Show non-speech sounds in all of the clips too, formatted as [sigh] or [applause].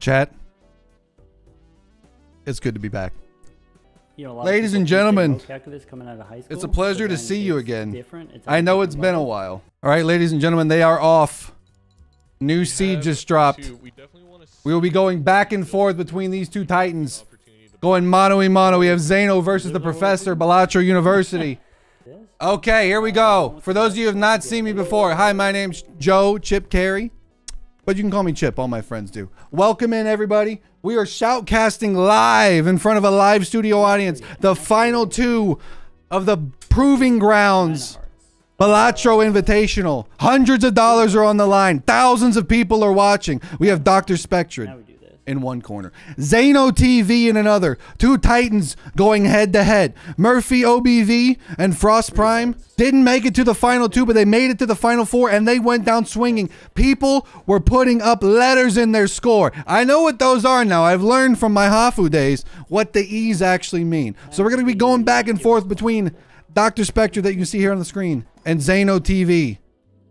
Chat. It's good to be back. You know, a lot of Ladies and think they know gentlemen, calculus coming out of high It's a pleasure to see you again. different. It's I know it's been a while. All right, ladies and gentlemen, they are off. New seed just dropped. We will be going back and forth between these two titans. Going mano a mano. We have Zaino versus the professor, Balatro University. [laughs] Okay, here we go. For those of you who have not seen me before, hi, my name's Joe Chip Carey. But you can call me Chip, all my friends do. Welcome in, everybody. We are shoutcasting live in front of a live studio audience. The final two of the Proving Grounds Balatro Invitational. Hundreds of dollars are on the line. Thousands of people are watching. We have Dr. Now In one corner. Zaino TV in another. Two Titans going head to head. Murphy OBV and Frost Prime didn't make it to the final two, but they made it to the final four and they went down swinging. People were putting up letters in their score. I know what those are now. I've learned from my Hafu days what the E's actually mean. So we're going to be going back and forth between Dr. Spectre that you can see here on the screen and Zaino TV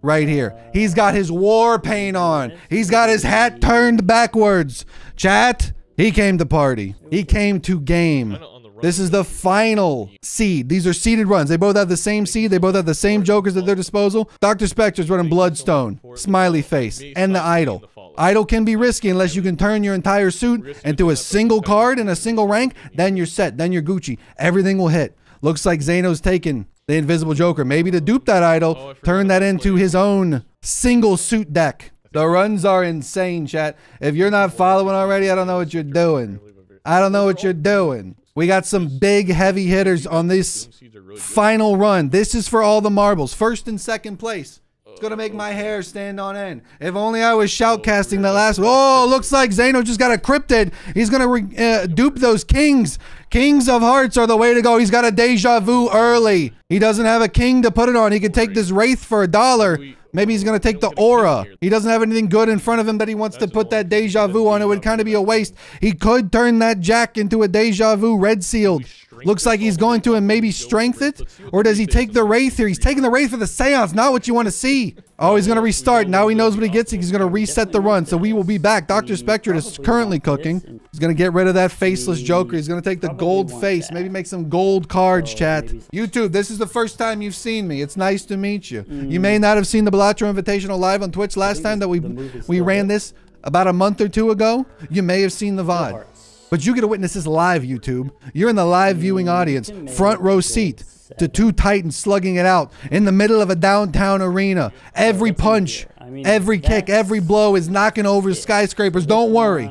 right here. He's got his war paint on. He's got his hat turned backwards. Chat, he came to party. He came to game. This is the final seed. These are seeded runs. They both have the same seed. They both have the same jokers at their disposal. Dr. Spectre's running Bloodstone, Smiley Face, and the Idol. Idol can be risky unless you can turn your entire suit into a single card and a single rank. Then you're set. Then you're Gucci. Everything will hit. Looks like Zaino's taken the Invisible Joker. Maybe to dupe that idol, turn that into his own single suit deck. The runs are insane, chat. If you're not following already, I don't know what you're doing. I don't know what you're doing. We got some big heavy hitters on this final run. This is for all the marbles. First and second place. It's gonna make my hair stand on end. If only I was shoutcasting the last. Oh, looks like Zaino just got a cryptid. He's gonna re- uh, dupe those kings. Kings of hearts are the way to go. He's got a deja vu early. He doesn't have a king to put it on. He could take this wraith for a dollar. Maybe he's gonna take the aura. He doesn't have anything good in front of him that he wants to put that deja vu on. It would kind of be a waste. He could turn that jack into a deja vu red sealed. Looks like he's going to and maybe strength it, or does he take the wraith here? He's taking the wraith for the seance, not what you want to see. [laughs] Oh, he's gonna restart. Now he knows what he gets. He's gonna reset the run. So we will be back. Doctor Spectre is currently cooking. He's gonna get rid of that faceless Joker. He's gonna take the gold face. Maybe make some gold cards, chat. YouTube, this is the first time you've seen me. It's nice to meet you. You may not have seen the Balatro Invitational live on Twitch last time that we we ran this about a month or two ago. You may have seen the VOD. But you get to witness this live, YouTube. You're in the live viewing audience, front row seat to two Titans slugging it out in the middle of a downtown arena. Every punch, every kick, every blow is knocking over skyscrapers. Don't worry.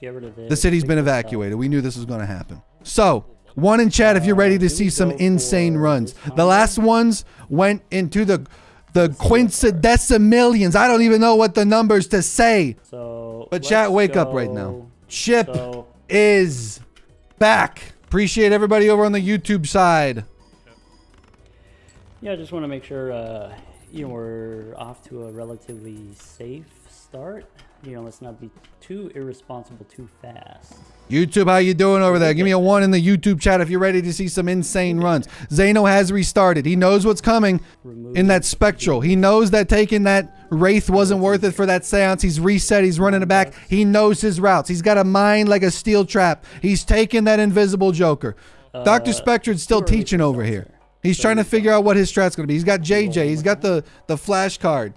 The city's been evacuated. We knew this was going to happen. So, one in chat if you're ready to see some insane runs. The last ones went into the the quintessimilyons. I don't even know what the numbers to say. So, But chat, wake up right now. Chip So, is back. Appreciate everybody over on the YouTube side. yeah, I just want to make sure uh, you know we're off to a relatively safe start. You know, let's not be too irresponsible too fast. YouTube, how you doing over there? Give me a one in the YouTube chat if you're ready to see some insane runs. Zaino has restarted. He knows what's coming in that spectral. He knows that taking that wraith wasn't worth it for that seance. He's reset. He's running it back. He knows his routes. He's got a mind like a steel trap. He's taking that invisible joker. Uh, Dr. Spectred's still teaching over here. He's trying to figure out what his strat's going to be. He's got JJ. He's got the, the flash card.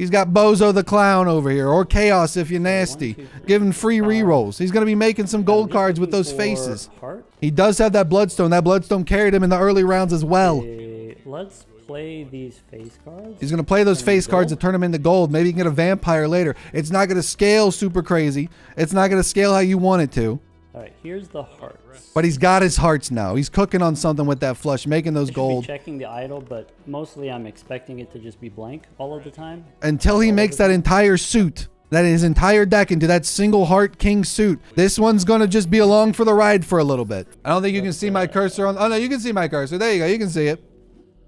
He's got Bozo the Clown over here, or Chaos if you're nasty, two, three, giving free rerolls. He's going to be making some gold cards with those faces. Heart. He does have that Bloodstone. That Bloodstone carried him in the early rounds as well. Let's play these face cards. He's going to play those face cards to turn him into gold. Maybe he can get a vampire later. It's not going to scale super crazy. It's not going to scale how you want it to. All right, here's the hearts. But he's got his hearts now. He's cooking on something with that flush, making those gold. checking the idol, but mostly I'm expecting it to just be blank all of the time. until he makes that entire suit, that his entire deck into that single heart king suit. This one's gonna just be along for the ride for a little bit. I don't think you can see my cursor on. Oh no, you can see my cursor. There you go. You can see it.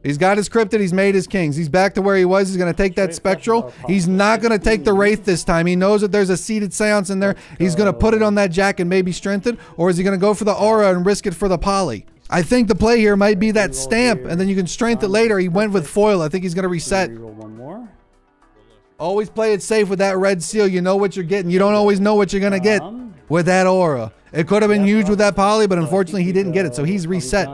He's got his cryptid. He's made his kings. He's back to where he was. He's gonna take that spectral. He's not gonna take the wraith this time. He knows that there's a seated seance in there. He's gonna put it on that jack and maybe strengthen, or is he gonna go for the aura and risk it for the poly? I think the play here might be that stamp, and then you can strengthen it later. He went with foil. I think he's gonna reset. Reroll one more. Always play it safe with that red seal. You know what you're getting. You don't always know what you're gonna get Um, with that aura. It could have been huge with that poly, but unfortunately he didn't get it, so he's reset.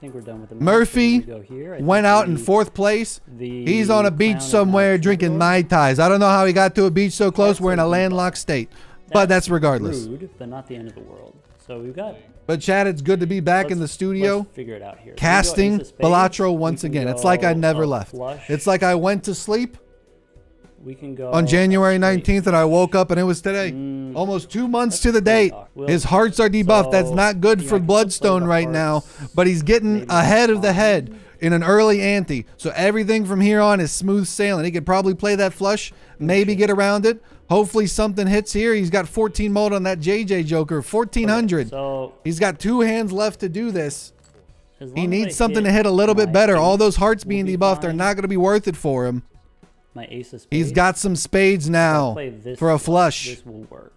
Done with the mask? I think we're done with the. Murphy We here. Went out in fourth place. the He's on a beach somewhere drinking mai tais. I don't know how he got to a beach so close. That's We're in a landlocked state, but that's regardless. Rude, but not the end of the world. So we've got. But Chad, it's good to be back in the let's- studio. Let's figure it out here. So we go casting Balatro once again. It's like I never left. flush, It's like I went to sleep we can go on January 19th and I woke up and it was today. Mm, Almost two months that's to the date. Well, His hearts are debuffed. That's not good you for I can still play Bloodstone right now, but he's getting maybe ahead of the head in an early ante. So everything from here on is smooth sailing. He could probably play that flush, maybe get around it. Hopefully something hits here. He's got 14 mold on that JJ Joker, 1400. So He's got two hands left to do this. He needs something to hit a little bit better. All those hearts being be debuffed are not going to be worth it for him. My ace of spades. He's got some spades now for a flush. This will work.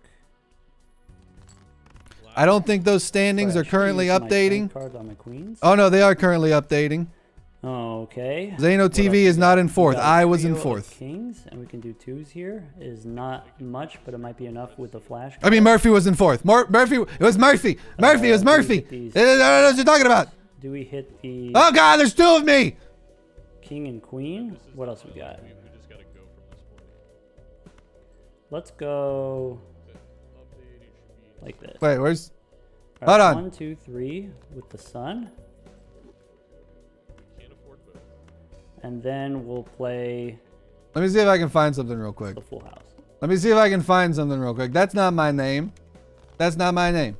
I don't think those standings I are currently updating. Cards on my queens. Oh no, they are currently updating. Okay. Zaino TV is not in fourth. I was in fourth. Kings, and we can do twos here. Is not much, but it might be enough with the flash. I mean Murphy was in fourth. Mur- Murphy, it was Murphy. Murphy, it was Uh, Murphy. look at these. I don't know what you're talking about. Do we hit the Oh God, there's two of me. king and queen? What else we got? Let's go like this. Wait, where's? All right, hold on. One, two, three with the sun. And then we'll play Let me see if I can find something real quick. the full house. Let me see if I can find something real quick. That's not my name. That's not my name.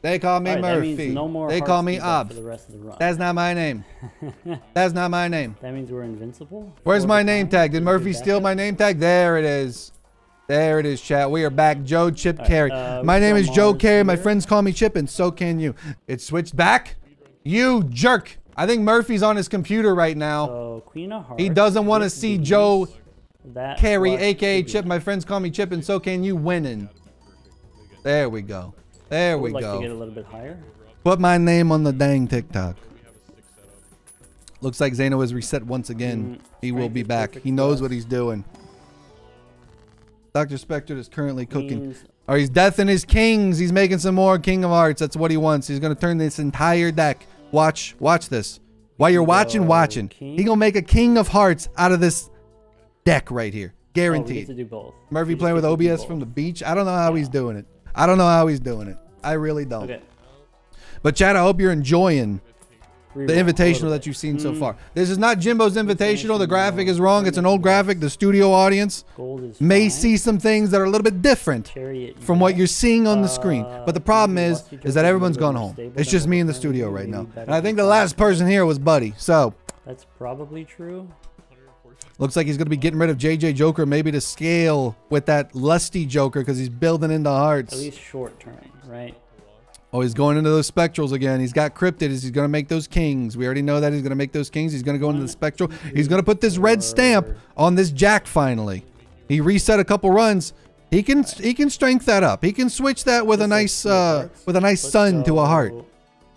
They call me right, that Murphy. means no more they call me Ob. for the rest of the run. That's not my name. [laughs] That's not my name. that means we're invincible. Where's my name tag? Did Murphy steal my name tag? There it is. There it is, chat. We are back. Joe Chip right, Carey. uh, my name is Joe Carey. My friends call me Chip, and so can you. It switched back. You jerk. I think Murphy's on his computer right now. So queen of hearts. He doesn't want to see Joe that Carey, aka Chip. My friends call me Chip, and so can you winning. There we go. There we like to get go. a little bit higher. Put my name on the dang TikTok. Looks like Zaino is reset once again. Mm, He will be back. He knows what he's doing. Dr. Spectre is currently cooking. Or he's death in his kings. He's making some more King of Hearts. That's what he wants. He's gonna turn this entire deck. Watch, watch this. While you're watching, watching, king. he gonna make a King of Hearts out of this deck right here, Oh, we guaranteed. to do both. Murphy playing with get to do OBS from the beach. I don't know how he's doing it. I don't know how he's doing it. I really don't. Okay. But Chad, I hope you're enjoying the invitational that you've seen so Mm, far. This is not Jimbo's invitational. The graphic is wrong. It's an old graphic. The studio audience may see some things that are a little bit different from what you're seeing on the screen. Uh, But the problem is, is that everyone's gone home. It's just me in the studio right now. And I think the last person here was Buddy. So That's probably true. looks like he's going to be getting rid of JJ Joker maybe to scale with that Lusty Joker because he's building into hearts. At least short term, right? Oh, he's going into those spectrals again. He's got cryptid. He's going to make those kings. We already know that he's going to make those kings. He's going to go into the spectral. He's going to put this red stamp on this jack finally. He reset a couple runs. He can he can strength that up. He can switch that with a nice uh with a nice sun to a heart.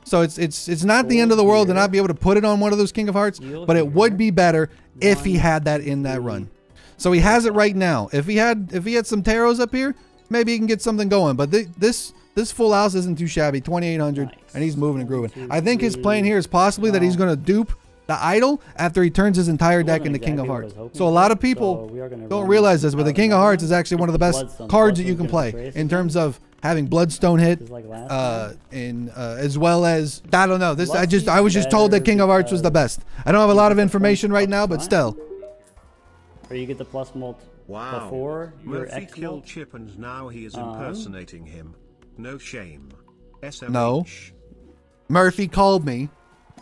So it's it's it's not the end of the world to not be able to put it on one of those King of Hearts, but it would be better if he had that in that run. So he has it right now. If he had if he had some tarots up here, maybe he can get something going. But thi- this this full house isn't too shabby, 2800, Nice. and he's moving and grooving. I think his plan here is possibly that he's going to dupe the idol after he turns his entire deck wasn't into King of exactly what I Hearts. So a lot of people so we are gonna don't realize this, but the King of Hearts is actually one of the best Bloodstone. cards that you can play in terms of having Bloodstone hit, like uh, time. in uh, as well as I don't know. This I just I was just told that King of Hearts was the best. I don't have a lot of information right now, but still. Or you get the plus mult Wow. before your Murphy X killed. Chip and now he is Um, impersonating him. No shame. SMH. No. Murphy called me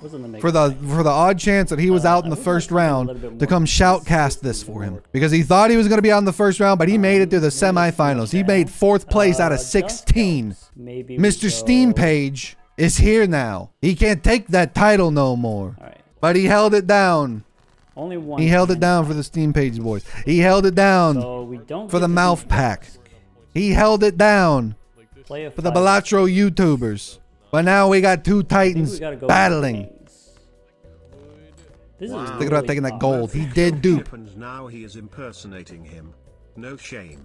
Wasn't the make for the for the odd chance that he was Uh, out in the first like to do a round to more come shoutcast this for him because he thought he was going to be out in the first round, but he made it to the Um, maybe it's semifinals. He made fourth place out Uh, of 16. Maybe Mr. Steam Page is here now. He can't take that title no more. All right. But he held it down. Only one. He held it down for the Steam Page boys. He held it down So we don't for the mouth pack. He held it down Play for the fight. Balatro YouTubers. But now we got two titans we gotta go battling. Kings. This is Thinking about really taking that gold. He did killed dupe. And now he is impersonating him. No shame.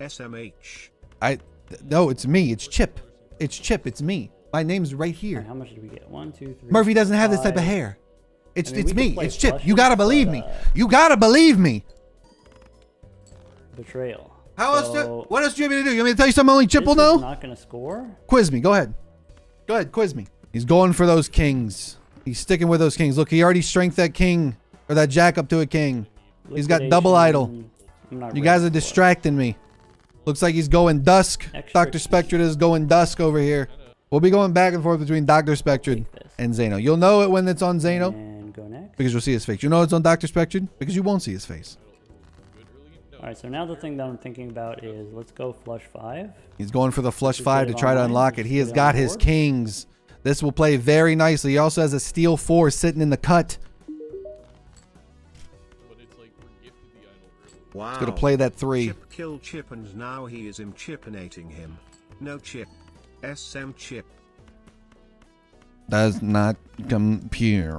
SMH. I no, it's me. It's Chip. It's Chip. It's me. My name's right Alright, here. how much did we get? One, two, three. Murphy doesn't have this type of hair. It's I mean, it's me. It's Chip. You gotta but, believe me. uh, You gotta believe me. Betrayal. How else? Do, what else do you want me to do? You want me to tell you something only Chip will know? not gonna score. Quiz me. Go ahead. Go ahead. Quiz me. He's going for those kings. He's sticking with those kings. Look, he already strength that king or that jack up to a king. He's got double idol. Liquidation, I'm not You guys are distracting me. Looks like he's going dusk. Dr. Spectred is going dusk over here. We'll be going back and forth between Dr. Spectred Take this. and Zaino. You'll know it when it's on Zaino And go next. because you'll see his face. You know it's on Dr. Spectred because you won't see his face. Alright, so now the thing that I'm thinking about is let's go flush five. He's going for the flush Just five to try to unlock it. He has got his kings. This will play very nicely. He also has a steel four sitting in the cut. But it's like we're gifted the idol early. Wow. He's gonna play that three. Chip killed Chip and now he is imchipinating him. No Chip. SM Chip. Does not compute.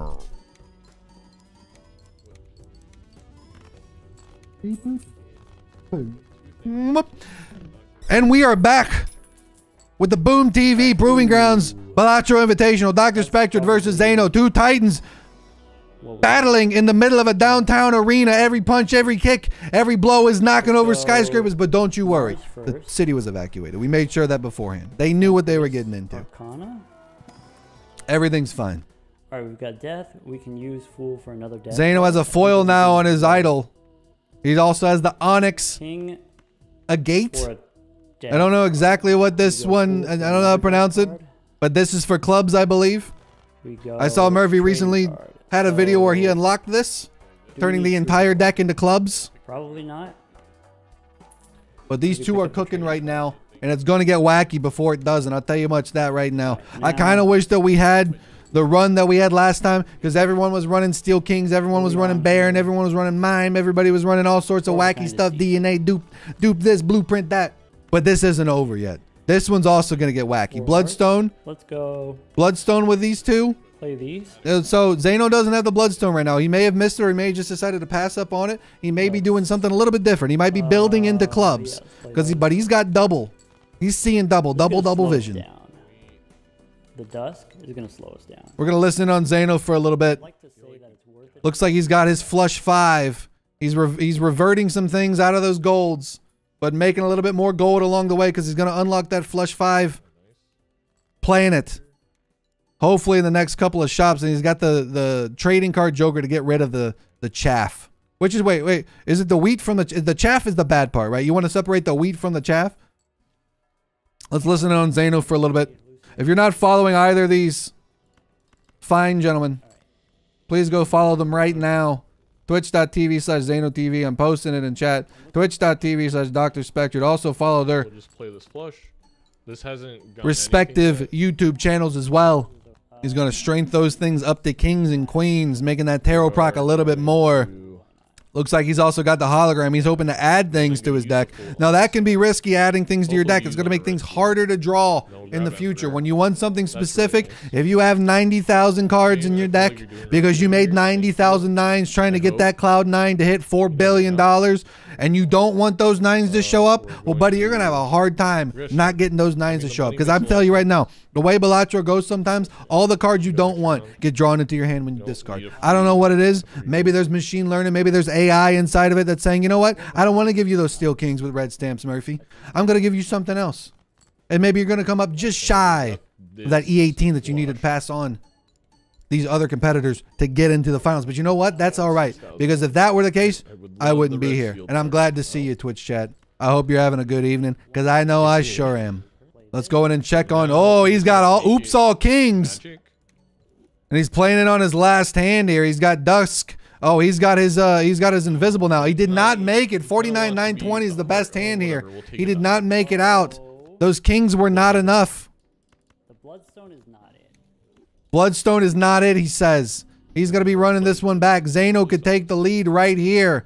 Mm, and we are back with the Boom TV Proving Grounds Balatro Invitational. Dr. Spectred versus Zaino. Two Titans battling in the middle of a downtown arena. Every punch, every kick, every blow is knocking over skyscrapers. But don't you worry, the city was evacuated. We made sure that beforehand. They knew what they were getting into. Everything's fine. Alright, we've got death. We can use fool for another death. Zaino has a foil now on his idol. He also has the Onyx, King a gate. for a death. I don't know exactly what this one, I I don't know how to pronounce it, but this is for clubs, I believe. We go I saw Murphy recently card. had a video where he unlocked this, do turning the entire deck into clubs. Probably not. But these two are cooking right now, and it's going to get wacky before it does, and I'll tell you much that right now. I kind of wish that we had the run that we had last time because everyone was running Steel Kings, everyone was running Bear, and everyone was running Mime. Everybody was running all sorts of wacky stuff. DNA, dupe, dupe this, blueprint that. But this isn't over yet. This one's also going to get wacky. Bloodstone, Let's go Bloodstone with these two. play these. Uh, So Zaino doesn't have the Bloodstone right now. He may have missed it, or he may have just decided to pass up on it. He may be doing something a little bit different. He might be building into Uh, clubs, yes, play because he, But he's got double. He's seeing double, double, double vision. The dusk is gonna slow us down. We're gonna listen on Zaino for a little bit. Like to say that it's worth it. Looks like he's got his flush five. He's re- he's reverting some things out of those golds, but making a little bit more gold along the way because he's gonna unlock that flush five. Playing it. Hopefully in the next couple of shops, and he's got the the trading card Joker to get rid of the the chaff. Which is wait wait is it the wheat from the the chaff is the bad part right? You want to separate the wheat from the chaff. Let's listen on Zaino for a little bit. If you're not following either of these fine gentlemen, please go follow them right now. Twitch.tv slash ZainoTV. I'm posting it in chat. Twitch.tv slash Dr. Spectred. Also follow their We'll just play this flush. This hasn't respective YouTube channels as well. He's going to strength those things up to kings and queens, making that tarot proc a little bit more. Looks like he's also got the hologram. He's hoping to add things to his deck. Now that can be risky adding things to your deck. It's going to make things harder to draw in the future. When you want something specific, if you have 90,000 cards in your deck because you made 90,000 nines trying to get that cloud nine to hit 4 billion dollars and you don't want those nines to show up, well buddy, you're going to have a hard time not getting those nines to show up because I'm telling you right now, the way Balatro goes sometimes, all the cards you don't want get drawn into your hand when you discard. I don't know what it is. Maybe there's machine learning. Maybe there's AI inside of it that's saying, you know what? I don't want to give you those Steel Kings with red stamps, Murphy. I'm going to give you something else. And maybe you're going to come up just shy of that E18 that you needed to pass on these other competitors to get into the finals. But you know what? That's all right. Because if that were the case, I wouldn't be here. And I'm glad to see you, Twitch chat. I hope you're having a good evening because I know I sure am. Let's go in and check on. Oh, he's got all oops, all kings. And he's playing it on his last hand here. He's got Dusk. Oh, he's got his uh he's got his invisible now. He did not make it. 49 920 is the best hand here. He did not make it out. Those kings were not enough. The bloodstone is not it. Bloodstone is not it, he says. He's going to be running this one back. Zaino could take the lead right here.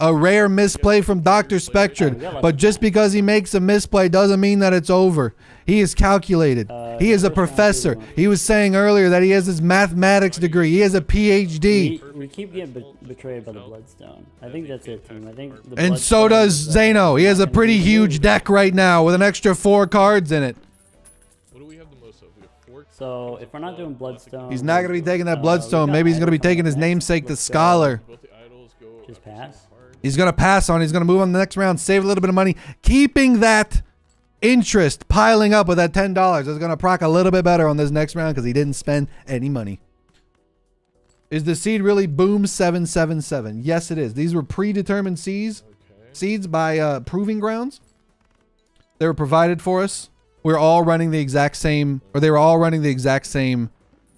A rare misplay from Dr. Spectred. But just because he makes a misplay doesn't mean that it's over. He is calculated. Uh, He is a which round do you professor. He was saying earlier that he has his mathematics degree. He has a PhD. We, we keep getting be- betrayed by the Bloodstone. I think that's it, team. I think the And so does is, uh, Zaino. He has a pretty huge deck right now with an extra four cards in it. What do we have the most of? We. So if we're not doing Bloodstone, He's not going to be taking uh, that Bloodstone. Maybe he's going to be taking his namesake, the Scholar. Both the idols go. Just uh, pass? He's going to pass on. He's going to move on the next round, save a little bit of money, keeping that interest piling up with that $10. Is going to proc a little bit better on this next round because he didn't spend any money. Is the seed really Boom 777? Yes, it is. These were predetermined seeds, Okay. seeds by uh, Proving Grounds. They were provided for us. We are all running the exact same, or they were all running the exact same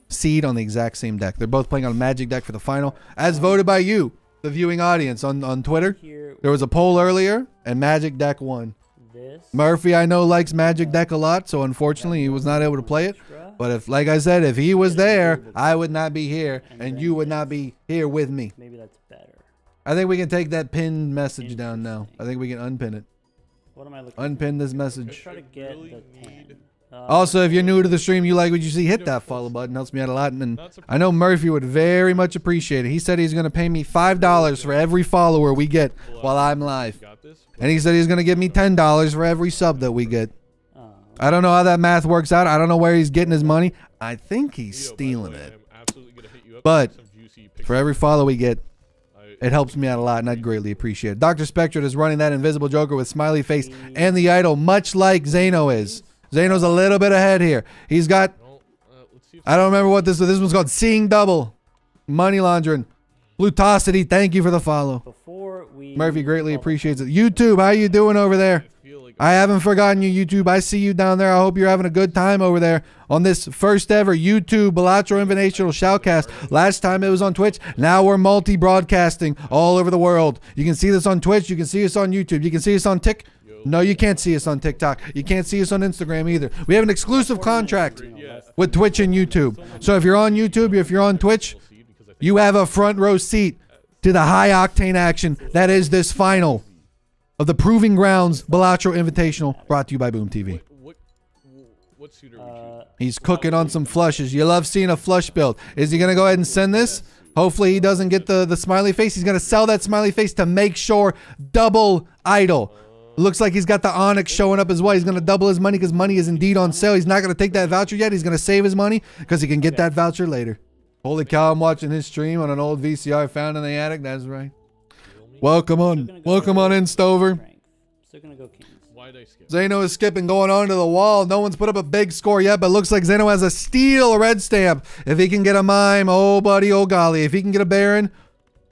seed on the exact same deck. They're both playing on a Magic deck for the final, as voted by you, the viewing audience on, on Twitter. There was a poll earlier, and Magic deck won. this. Murphy, I know, likes Magic deck a lot, so unfortunately he was not able to play it. But if, like I said, if he was there, I would not be here, and you would not be here with me. Maybe that's better. I think we can take that pinned message down now. I think we can unpin it. What am I looking? Unpin this Let's message. try to get really the need- ten. Uh, Also, if you're new to the stream, you like what you see, hit that follow button. Helps me out a lot. And I know Murphy would very much appreciate it. He said he's going to pay me $5 for every follower we get while I'm live. And he said he's going to give me $10 for every sub that we get. uh, I don't know how that math works out. I don't know where he's getting his money. I think he's Yo, by the stealing it. I'm absolutely gonna hit you up But with some juicy For every follow we get, it helps me out a lot, and I'd greatly appreciate it. Dr. Spectred is running that Invisible Joker with Smiley Face and the Idol, much like Zaino is. Zaino's a little bit ahead here. He's got Well, let's see if I don't remember what this was. This one's called Seeing Double. Money laundering. Plutosity, thank you for the follow. before we Murphy greatly appreciates it. YouTube, how you doing over there? I feel like I haven't forgotten you, YouTube. I see you down there. I hope you're having a good time over there on this first ever YouTube Balatro Invitational Shoutcast. Last time it was on Twitch. Now we're multi broadcasting all over the world. You can see this on Twitch. You can see us on YouTube. You can see us on Tik. No, you can't see us on TikTok. You can't see us on Instagram either. We have an exclusive contract with Twitch and YouTube. So if you're on YouTube, if you're on Twitch, we'll see because I think you have a front row seat to the high octane action that is this final of the Proving Grounds Balatro Invitational brought to you by Boom TV. Uh. He's cooking on some flushes. You love seeing a flush build. Is he going to go ahead and send this? Hopefully he doesn't get the, the smiley face. He's going to sell that smiley face to make sure double idol. Looks like he's got the Onyx showing up as well. He's going to double his money because money is indeed on sale. He's not going to take that voucher yet. He's going to save his money because he can get that voucher later. Holy cow, I'm watching his stream on an old VCR found in the attic. That's right. Welcome on. Welcome on in, Stover. Zaino is skipping, going on to the wall. No one's put up a big score yet, but looks like Zaino has a steel red stamp. If he can get a mime, oh buddy, oh golly. If he can get a Baron,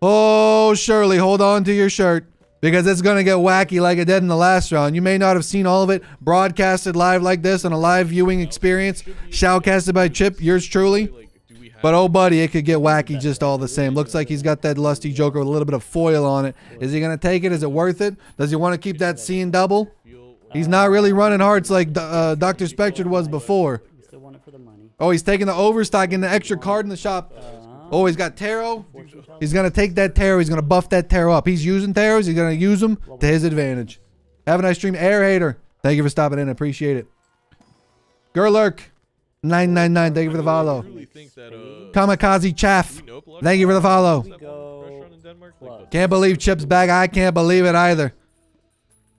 oh Shirley, hold on to your shirt. Because it's going to get wacky like it did in the last round. You may not have seen all of it broadcasted live like this on a live viewing experience. Shoutcasted by Chip, yours truly. Like, do we have But oh, buddy, it could get wacky just all the same. Looks like he's got that lusty Joker with a little bit of foil on it. Is he going to take it? Is it worth it? Does he want to keep that seeing double? He's not really running hearts like uh, Dr. Spectred was before. We still want it for the money. Oh, he's taking the overstock and the extra card in the shop. Oh, he's got tarot. He's gonna take that tarot. He's gonna buff that tarot up. He's using tarots. He's gonna use them to his advantage. Have a nice stream, Air Hater. Thank you for stopping in. I appreciate it. Gerlurk, nine nine nine. Thank you for the follow. that uh Kamikaze Chaff. we know Blood Thank you for the follow. Is that Go restaurant in Denmark? Like, Can't believe Chip's back. I can't believe it either.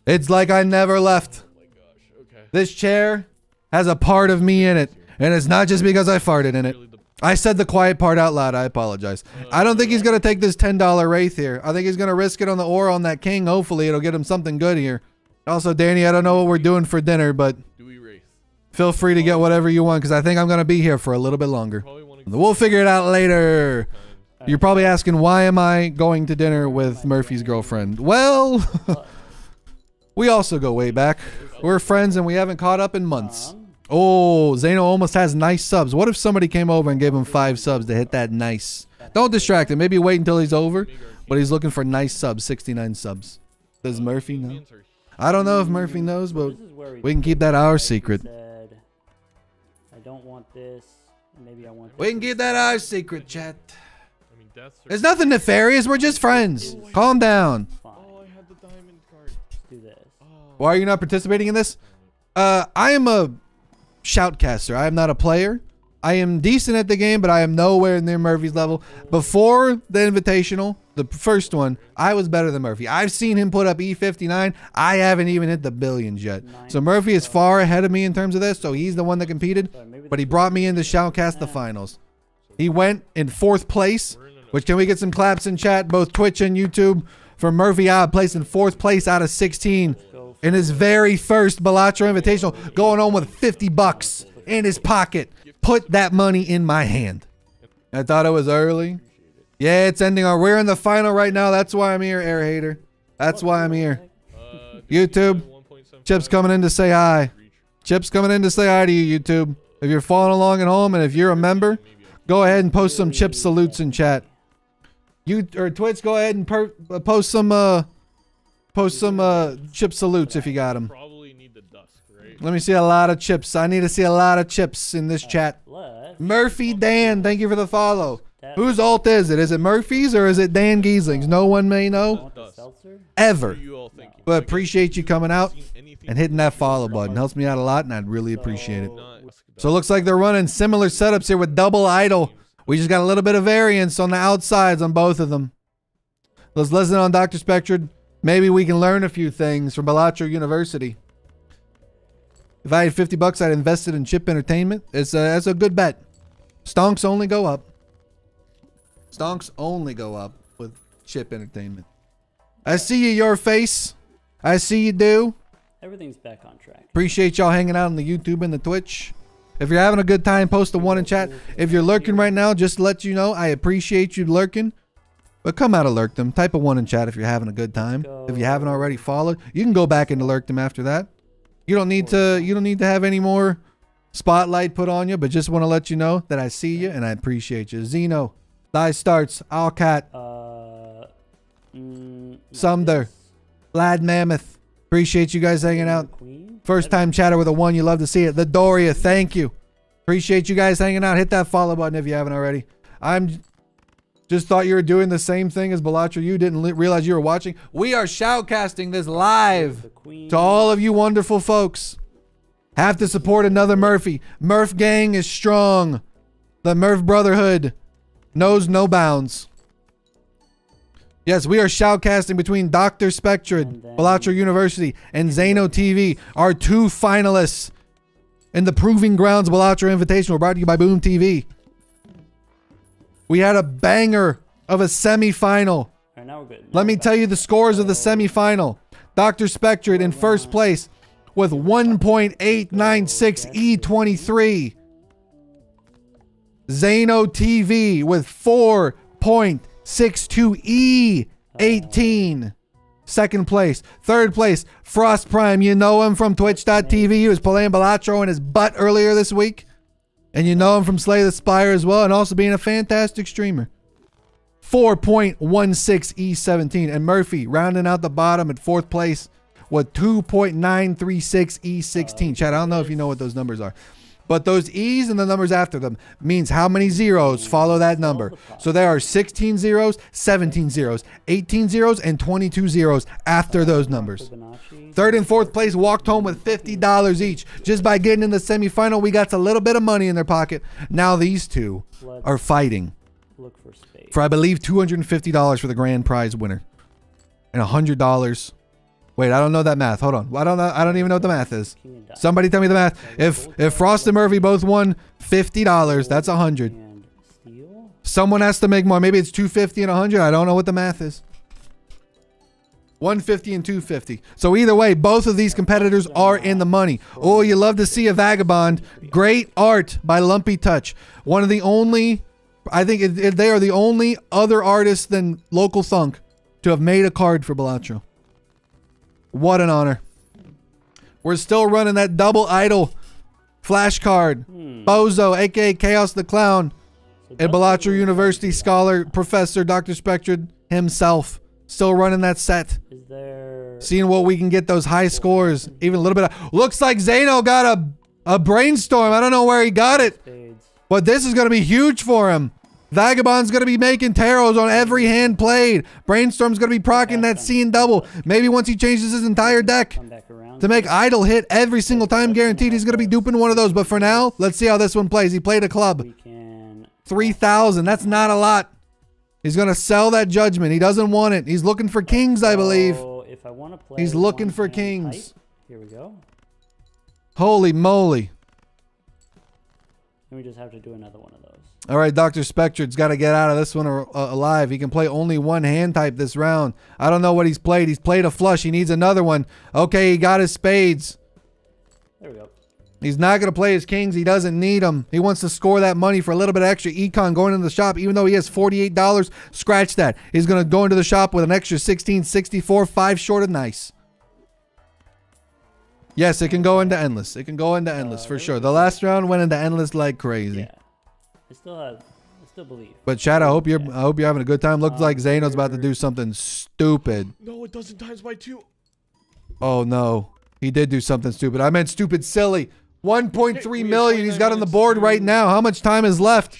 It's like I never left. oh. Okay. This chair has a part of me in it, and it's not just because I farted in it. I said the quiet part out loud. I apologize. Oh, I don't think he's gonna take this ten dollar wraith here. I think he's gonna risk it on the ore on that king. Hopefully, it'll get him something good here. Also, Danny, I don't know what we're doing for dinner, but do we race? feel free to get oh. whatever you want because I think I'm gonna be here for a little bit longer. To We'll figure it out later. You're probably asking why am I going to dinner with Murphy's girlfriend? Well, [laughs] we also go way back. We're friends and we haven't caught up in months. Oh, Zaino almost has nice subs. What if somebody came over and gave him five subs to hit that nice? Don't distract him. Maybe wait until he's over. But he's looking for nice subs, 69 subs. Does Murphy know? I don't know if Murphy knows, but this is where we, we can keep that our secret. I don't want this. Maybe I want. We can keep that our secret, chat. I mean deaths are There's nothing nefarious. We're just friends. Calm down. Why are you not participating in this? Uh, I am a shoutcaster. I am not a player. I am decent at the game, but I am nowhere near Murphy's level. Before the Invitational, the first one, I was better than Murphy. I've seen him put up E59. I haven't even hit the billions yet. So Murphy is far ahead of me in terms of this. So he's the one that competed, but he brought me in to shoutcast the finals. He went in fourth place, which can we get some claps in chat, both Twitch and YouTube, for Murphy uh, Odd placed in fourth place out of 16 Go in his very first Balatro Invitational, going on with 50 bucks in his pocket. Put that money in my hand. I thought it was early. Yeah, it's ending. Our we're in the final right now. That's why I'm here, Air Hater. That's why I'm here. YouTube, Chip's coming in to say hi. Chip's coming in to say hi to you, YouTube. If you're following along at home and if you're a member, go ahead and post some chip salutes in chat. You or Twitch, go ahead and uh, post some uh post some uh chip salutes if you got them. Probably need the dusk, right? Let me see a lot of chips. I need to see a lot of chips in this chat. Let's. Murphy Dan, thank you for the follow. That- Whose alt is it? Is it Murphy's or is it Dan Giesling's? No one may know Want the Dust. seltzer? What ever. you all thinking? But appreciate you coming out and hitting that follow button. Helps me out a lot and I'd really appreciate it. So it looks like they're running similar setups here with double idol. We just got a little bit of variance on the outsides on both of them. Let's listen on Dr. Spectred. Maybe we can learn a few things from Balatro University. If I had 50 bucks, I'd invested in Chip Entertainment. It's a, a good bet. Stonks only go up. Stonks only go up with Chip Entertainment. I see you, your face. I see you do. Everything's back on track. Appreciate y'all hanging out on the YouTube and the Twitch. If you're having a good time, post a one in chat. If you're lurking right now, just to let you know, I appreciate you lurking. But come out of lurkdom. Type a one in chat if you're having a good time. If you haven't already followed, you can go back into lurkdom after that. You don't need to. You don't need to have any more spotlight put on you. But just want to let you know that I see you and I appreciate you. Zaino, die starts. Alcat, Uh, mm, Sumder. this. Lad Mammoth. Appreciate you guys hanging out. First time chatter with a one, you love to see it. The Doria, thank you. Appreciate you guys hanging out. Hit that follow button if you haven't already. I'm just thought you were doing the same thing as Balatro. You didn't li- realize you were watching. We are shoutcasting this live to all of you wonderful folks. Have to support another Murphy. Murph gang is strong. The Murph Brotherhood knows no bounds. Yes, we are shoutcasting between Dr. Spectred, And Balatro University, and Zaino TV, our two finalists in the Proving Grounds Balatro Invitational were brought to you by Boom TV. We had a banger of a semifinal. Right, now we're good. Now Let me tell you the scores of the semifinal. Dr. Spectred in first place with 1.896 E23. Zaino TV with 4.62 E18. Second place. Third place, Frost Prime. You know him from Twitch.tv. He was playing Balatro in his butt earlier this week. And you know him from Slay the Spire as well, and also being a fantastic streamer. 4.16 E17. And Murphy rounding out the bottom at fourth place with 2.936 E16. Uh, Chad, I don't know if you know what those numbers are. But those E's and the numbers after them means how many zeros follow that number. So there are 16 zeros, 17 zeros, 18 zeros, and 22 zeros after those numbers. Third and fourth place walked home with $50 each. Just by getting in the semifinal, we got a little bit of money in their pocket. Now these two are fighting for I believe two hundred and fifty dollars for the grand prize winner, and hundred dollars. Wait, I don't know that math. Hold on, I don't know. I don't even know what the math is. King and dice. Somebody tell me the math. If if Frost and Murphy both won fifty dollars, that's a hundred. Someone has to make more. Maybe it's two fifty and a hundred. I don't know what the math is. 150 and 250. So either way, both of these competitors are in the money. Oh, you love to see a vagabond. Great art by Lumpy Touch. One of the only, I think it, it- they are the only other artists than Local Thunk to have made a card for Balatro. What an honor. We're still running that double idol flash card. Hmm. Bozo, aka Chaos the Clown, So and Balatro University scholar, Professor Dr. Spectred himself. Still running that set. Is there? Seeing what we can get those high scores. Hmm. Even a little bit. Of, looks like Zaino got a, a brainstorm. I don't know where he got it, but this is going to be huge for him. Vagabond's gonna be making tarots on every hand played. Brainstorm's gonna be procking that Seeing Double. Maybe once he changes his entire deck Come back around. to make idol hit every single time guaranteed, he's gonna be duping one of those. But for now, let's see how this one plays. He played a club. Three thousand. That's not a lot. He's gonna sell that judgment. He doesn't want it. He's looking for kings, I believe. Oh, if I want to play. He's looking for kings. here we go. Holy moly. Then we just have to do another one of those. All right, Dr. Spectred's got to get out of this one uh, alive. He can play only one hand type this round. I don't know what he's played. He's played a flush. He needs another one. Okay, he got his spades. There we go. He's not going to play his kings. He doesn't need them. He wants to score that money for a little bit of extra econ going into the shop, even though he has $48. Scratch that. He's going to go into the shop with an extra 1664, five short of nice. Yes, it can go into endless. It can go into endless for sure. The last round went into endless like crazy. Yeah. I still have. I still believe. But Chad, I hope you're I hope you're having a good time. Looks like um, Zaino's about to do something stupid. No, it doesn't times by two. Oh no. He did do something stupid. I meant stupid silly. 1.3 we have million he's got on the board right now. How much time is left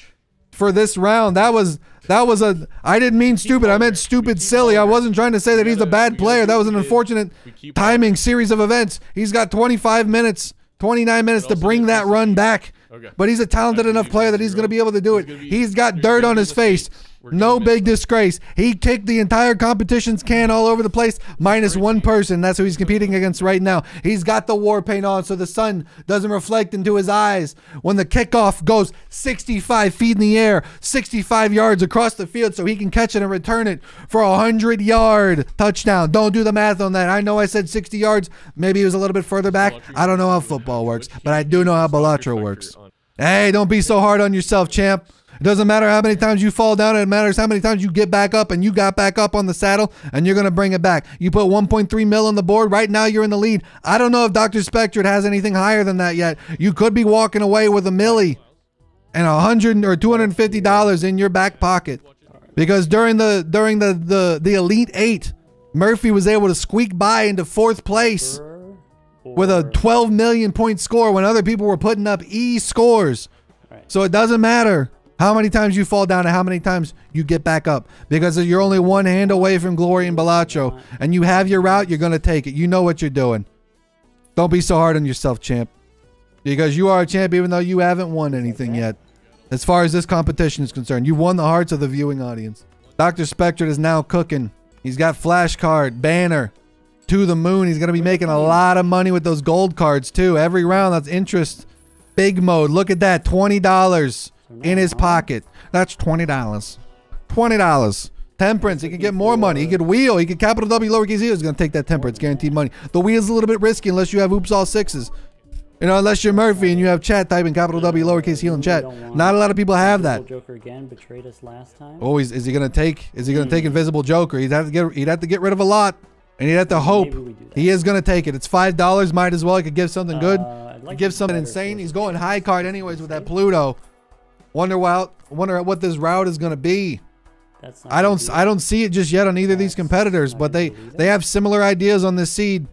for this round? That was that was a I didn't mean stupid. I meant stupid silly. I wasn't trying to say that he's a bad player. That was an unfortunate timing series of events. He's got 25 minutes, 29 minutes to bring that run back. Okay. But he's a talented enough player that he's going to be able to do it. He's got dirt on his face. No big disgrace. He kicked the entire competition's can all over the place, minus one person. That's who he's competing against right now. He's got the war paint on, so the sun doesn't reflect into his eyes. When the kickoff goes 65 feet in the air, 65 yards across the field, so he can catch it and return it for a 100 yard touchdown. Don't do the math on that. I know I said 60 yards. Maybe he was a little bit further back. I don't know how football works, but I do know how Balatro works. Hey, don't be so hard on yourself, champ. It doesn't matter how many times you fall down. It matters how many times you get back up and you got back up on the saddle and you're going to bring it back. You put 1.3 mil on the board. Right now, you're in the lead. I don't know if Dr. Spectred has anything higher than that yet. You could be walking away with a milli and a hundred or two hundred and fifty dollars in your back pocket because during the during the the the elite eight, Murphy was able to squeak by into fourth place with a 12 million point score when other people were putting up E scores. Right. So it doesn't matter how many times you fall down and how many times you get back up because you're only one hand away from Glory and Balatro and you have your route, you're going to take it. You know what you're doing. Don't be so hard on yourself, champ. Because you are a champ even though you haven't won anything yet. As far as this competition is concerned, you won the hearts of the viewing audience. Dr. Spectre is now cooking. He's got flashcard, banner, to the moon. He's going to be making a lot of money with those gold cards too. Every round, that's interest. Big mode. Look at that. $20 in his pocket. That's $20. $20. Temperance. He could get more money. He could wheel. He could capital W lowercase e. He's going to take that temperance. Guaranteed money. The wheel's a little bit risky unless you have oops all sixes. You know, unless you're Murphy and you have chat typing capital W lowercase heel in chat. Not a lot of people have that. Joker again betrayed us last time. Oh, is, is he gonna take? Is he gonna take hmm. Invisible Joker? He'd have to get. He'd have to get rid of a lot, and you'd have to hope. He is gonna take it. It's five dollars. Might as well. He could give something good. Uh, like give something insane. He's going high card anyways with that Pluto. Wonder what. Wonder what this route is gonna be. That's not I don't. I don't see it just yet on either of these competitors, but they they have similar ideas on this seed.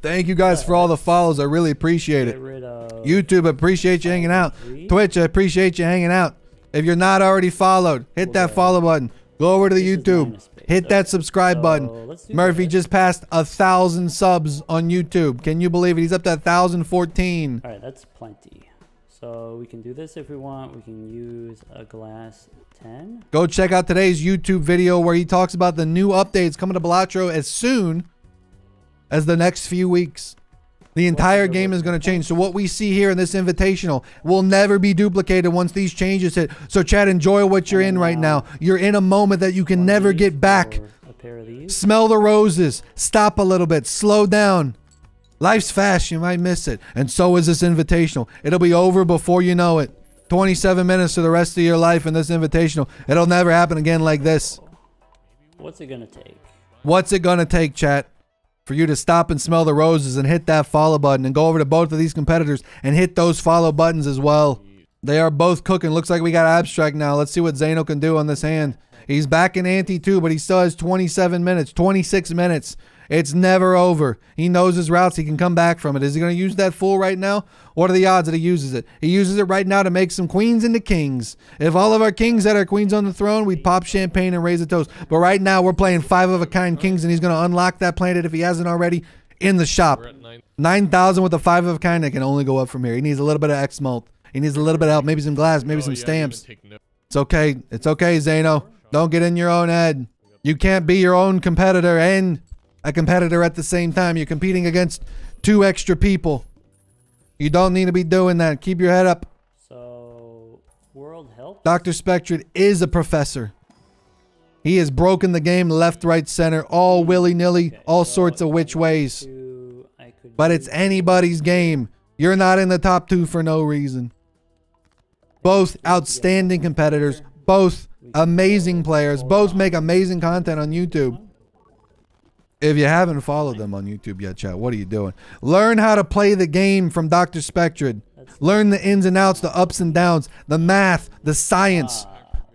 Thank you guys for all the follows. I really appreciate it. YouTube, appreciate you hanging out. Twitch, I appreciate you hanging out. If you're not already followed, hit that follow button. Go over to the This YouTube. Hit that subscribe So, button. Murphy just passed a thousand subs on YouTube. Can you believe it? He's up to a thousand fourteen. All right, that's plenty. So we can do this if we want. We can use a glass 10. Go check out today's YouTube video where he talks about the new updates coming to Balatro as soon as the next few weeks. The entire game is going to change. So what we see here in this invitational will never be duplicated once these changes hit. So Chad, enjoy what you're in right now. You're in a moment that you can never get back. for A pair of these. Smell the roses. Stop a little bit. Slow down. Life's fast. You might miss it. And so is this invitational. It'll be over before you know it. 27 minutes to the rest of your life in this invitational. It'll never happen again like this. What's it gonna take? What's it going to take, chat, for you to stop and smell the roses and hit that follow button and go over to both of these competitors and hit those follow buttons as well? They are both cooking. Looks like we got abstract now. Let's see what Zaino can do on this hand. He's back in ante too, but he still has 27 minutes, 26 minutes It's never over. He knows his routes. He can come back from it. Is he going to use that fool right now? What are the odds that he uses it? He uses it right now to make some queens into kings. If all of our kings had our queens on the throne, we'd pop champagne and raise a toast. But right now, we're playing five of a kind kings, and he's going to unlock that planet if he hasn't already in the shop. We're at nine. 9,000 with a five of a kind that can only go up from here. He needs a little bit of X mult. He needs a little bit of help. Maybe some glass, maybe Oh, some yeah, I didn't even stamps. It's okay. It's okay, Zaino. Don't get in your own head. You can't be your own competitor and a competitor at the same time. You're competing against two extra people. You don't need to be doing that. Keep your head up. So, World Health. Dr. Spectred is a professor. He has broken the game left, right, center, all willy nilly, Okay, all so sorts of which ways. to, But it's anybody's game. You're not in the top two for no reason. Both outstanding competitors, both amazing players, both make amazing content on YouTube. If you haven't followed them on YouTube yet, chat, what are you doing? Learn how to play the game from Dr. Spectred. Learn the ins and outs, the ups and downs, the math, the science,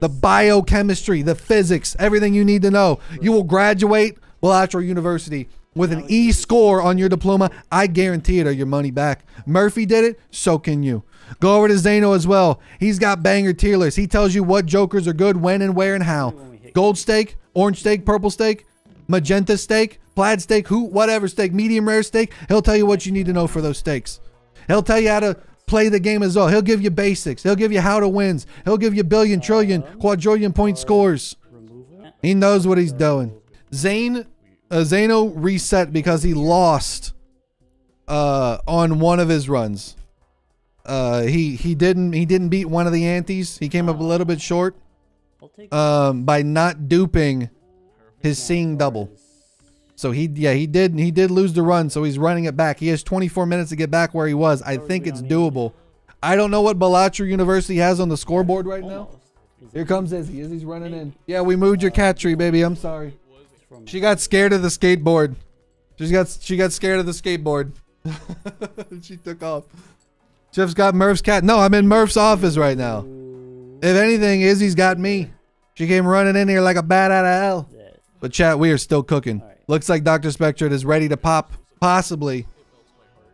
the biochemistry, the physics, everything you need to know. You will graduate Balatro University with an E score on your diploma. I guarantee it or your money back. Murphy did it, so can you. Go over to Zaino as well. He's got banger tier lists. He tells you what jokers are good, when and where and how. Gold steak, orange steak, purple steak, magenta steak, plaid steak, who, whatever steak, medium rare steak. He'll tell you what you need to know for those steaks. He'll tell you how to play the game as well. He'll give you basics. He'll give you how to wins. He'll give you billion, trillion, quadrillion point scores. He knows what he's doing. Zane, uh, Zaino reset because he lost uh, on one of his runs. Uh, he he didn't he didn't beat one of the antes. He came up a little bit short um, by not duping his seeing double. So he yeah he did he did lose the run. So he's running it back. He has 24 minutes to get back where he was. I think it's doable. I don't know what Balatro University has on the scoreboard right now. Here comes Izzy. Izzy's running in. Yeah, we moved your cat tree, baby. I'm sorry. She got scared of the skateboard. She got she got scared of the skateboard. [laughs] she took off. Jeff's got Murph's cat. No, I'm in Murph's office right now. If anything, Izzy's got me. She came running in here like a bat out of hell. But chat, we are still cooking. Alright. Looks like Dr. Spectred is ready to pop, possibly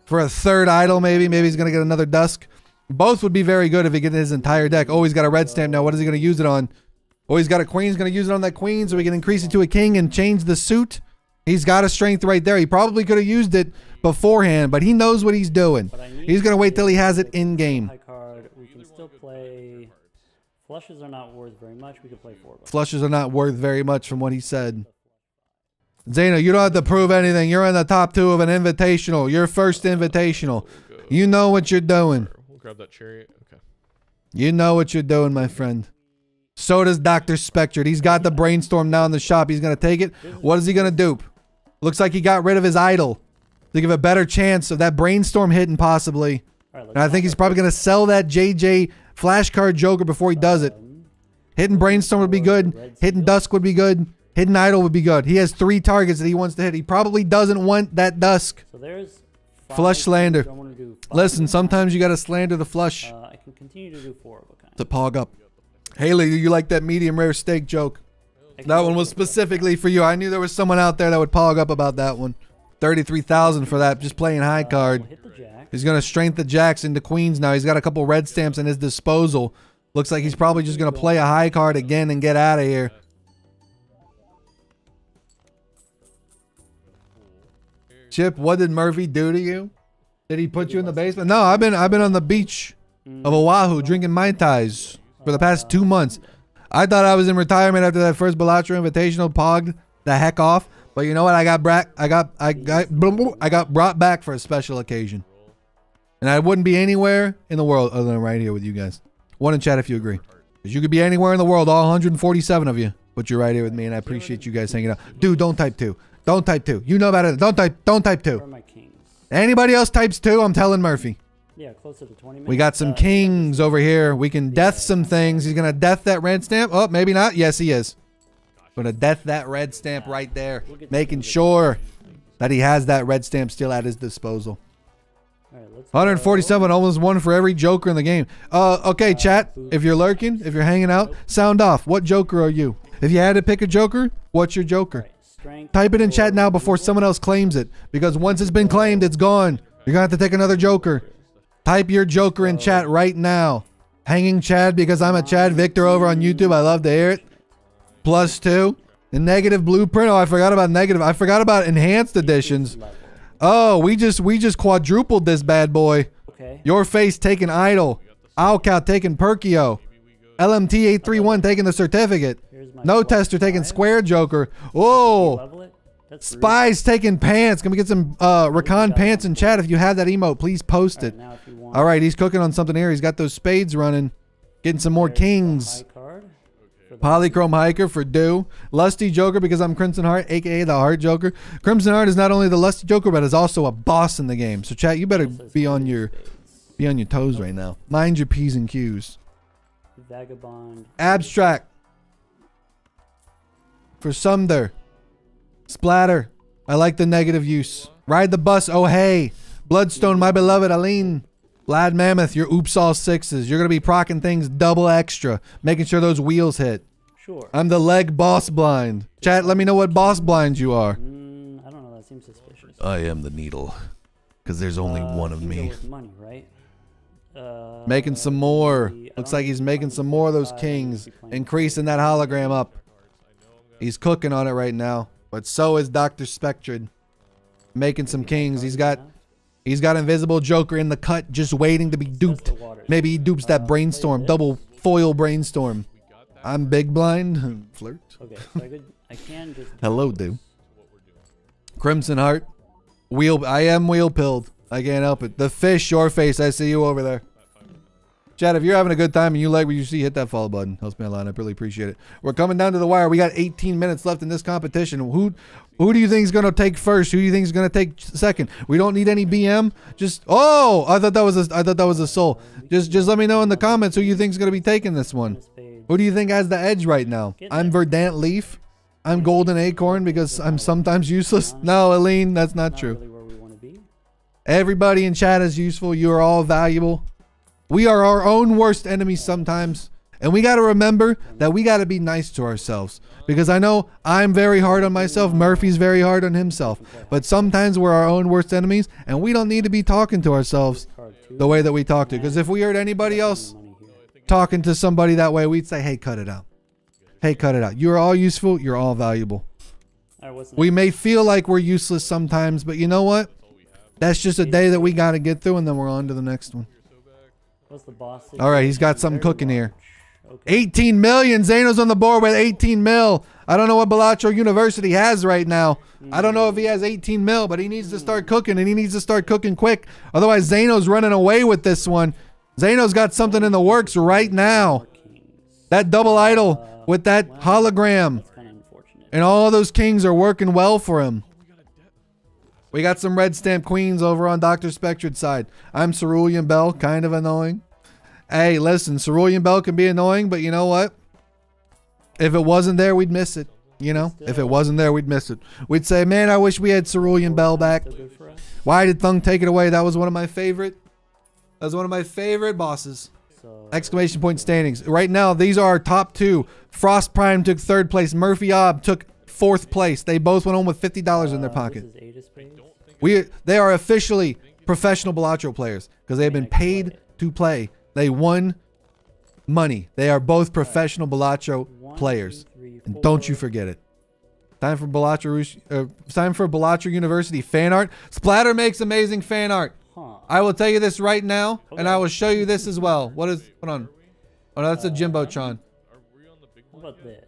for a third idol. Maybe, maybe he's gonna get another dusk. Both would be very good if he gets his entire deck. Oh, he's got a red stamp now. What is he gonna use it on? Oh, he's got a queen. He's gonna use it on that queen, so we can increase it to a king and change the suit. He's got a strength right there. He probably could have used it beforehand, but he knows what he's doing. But I need He's gonna wait till he has it in game. High card. We can still play. Flushes are not worth very much. We could play four. of. Flushes are not worth very much from what he said. Zaino, you don't have to prove anything. You're in the top two of an invitational. Your first oh, invitational. You know what you're doing. We'll grab that chariot. Okay. You know what you're doing, my friend. So does Dr. Spectred. He's got the brainstorm now in the shop. He's going to take it. What is he going to dupe? Looks like he got rid of his idol to give a better chance of that brainstorm hitting, possibly. All right, let's And I think he's probably going to sell that JJ flashcard Joker before he does it. Hitting Brainstorm would be good. Hitting Dusk would be good. Hitting Idol would be good. He has three targets that he wants to hit. He probably doesn't want that Dusk. So there's Flush slander. things I wanna do five Listen, sometimes you got to slander the flush Uh, I can continue to do four of a kind. to pog up. Haley, do you like that medium rare steak joke? That one was specifically for you. I knew there was someone out there that would pog up about that one. 33,000 for that, just playing high card. we'll hit the jack. He's going to strength the jacks into queens now. He's got a couple red stamps in his disposal. Looks like he's probably just going to play a high card again and get out of here. Chip, what did Murphy do to you? Did he put you in the basement? No, I've been I've been on the beach of mm. Oahu drinking mai tais for the past two months. I thought I was in retirement after that first Balatro Invitational pogged the heck off. But you know what? I got back. I got I got I got brought back for a special occasion, and I wouldn't be anywhere in the world other than right here with you guys. One in chat if you agree, because you could be anywhere in the world, all 147 of you, but you're right here with me, and I appreciate you guys hanging out. Dude, don't type two. Don't type two. You know about it. Don't type. Don't type two. Anybody else types two? I'm telling Murphy. Yeah, close to the 20 minutes. We got some Uh, kings over here. We can death some things. He's gonna death that red stamp. Oh, maybe not. Yes, he is. Gonna death that red stamp right there, making sure that he has that red stamp still at his disposal. All right, 147, almost one for every Joker in the game. Uh, okay, chat. If you're lurking, if you're hanging out, sound off. What Joker are you? If you had to pick a Joker, what's your Joker? All right, strength. Type it in chat now before someone else claims it. Because once it's been claimed, it's gone. You're gonna have to take another Joker. Type your Joker in chat right now. Hanging Chad because I'm a Chad Victor over on YouTube. I love to hear it. Plus two. The negative blueprint. Oh, I forgot about negative. I forgot about enhanced editions. Oh, we just we just quadrupled this bad boy. Okay. Your face taking idol. Owlcow taking Perkeo. LMT 831 taking the certificate. No tester taking. Square Joker. You Whoa. level it? That's rude. Spies taking pants. Can we get some uh Recon pants in chat? If you have that emote, please post it. now if you want All right, he's cooking on something here. He's got those spades running. Getting some more kings. Polychrome Hiker for Do. Lusty Joker because I'm Crimson Heart, aka the Heart Joker. Crimson Heart is not only the Lusty Joker, but is also a boss in the game. So chat, you better be on your be on your toes right now. Mind your P's and Q's. Vagabond. Abstract. For Sumder. Splatter. I like the negative use. Ride the bus. Oh, hey. Bloodstone, my beloved Aline. Lad Mammoth, your oops all sixes. You're going to be procking things double extra, making sure those wheels hit. Sure. I'm the leg boss blind. Chat, let me know what boss blind you are. Mm, I don't know. That seems suspicious. I am the needle. Because there's only Uh, one of you can go me. money, right? Uh, Making some more. the- Looks like he's making some more of those kings. Increasing that hologram up. He's cooking on it right now. But so is Dr. Spectred. Making some kings. He's got he's got invisible Joker in the cut just waiting to be duped. Maybe he dupes that Uh, brainstorm. Double foil brainstorm. I'm big blind. Flirt. Okay, so I could, I can just. [laughs] Hello, dude. Crimson Heart. Wheel I am wheel pilled. I can't help it. The fish, your face. I see you over there. Chad, if you're having a good time and you like what you see, hit that follow button. Helps me a lot. I really appreciate it. We're coming down to the wire. We got 18 minutes left in this competition. Who who do you think is going to take first? Who do you think is going to take second? We don't need any BM. Just oh, I thought that was a I thought that was a soul. Just just let me know in the comments who you think is going to be taking this one. Who do you think has the edge right now? Get I'm there. Verdant Leaf. I'm Golden Acorn because I'm sometimes useless. No, Aline, that's not Not true. really where we want to be. Everybody in chat is useful. You are all valuable. We are our own worst enemies sometimes. And we got to remember that we got to be nice to ourselves. Because I know I'm very hard on myself. Murphy's very hard on himself. But sometimes we're our own worst enemies. And we don't need to be talking to ourselves the way that we talk to. Because if we hurt anybody else. Talking to somebody that way, we'd say, hey, cut it out. Hey, cut it out. You're all useful. You're all valuable. We may feel like we're useless sometimes, but you know what? That's just a day that we got to get through, and then we're on to the next one. What's the boss? All right, he's got something cooking here. Okay. 18 million. Zaino's on the board with 18 mil. I don't know what Balatro University has right now. I don't know if he has 18 mil, but he needs to start cooking, and he needs to start cooking quick. Otherwise, Zaino's running away with this one. Zaino's got something in the works right now. That double idol with that hologram. And all those kings are working well for him. We got some red stamp queens over on Dr. Spectred's side. I'm Cerulean Bell, kind of annoying. Hey, listen, Cerulean Bell can be annoying, but you know what? If it wasn't there, we'd miss it. You know? If it wasn't there, we'd miss it. We'd say, man, I wish we had Cerulean Bell back. Why did Thunk take it away? That was one of my favorite. That was one of my favorite bosses. So Exclamation point standings. Right now, these are our top two. Frost Prime took third place. Murphy Ob took fourth place. They both went home with fifty dollars in their uh, pocket. This is eight of spades. We they are officially professional Balatro players because they have been paid to play. They won money. They are both professional Balatro players, and don't you forget it. Time for Balatro. Uh, time for Balatro University fan art. Splatter makes amazing fan art. Huh. I will tell you this right now, and I will show you this as well. What is? Hold on. Oh, no, that's a Jimbotron. Are we on the big How one? about this?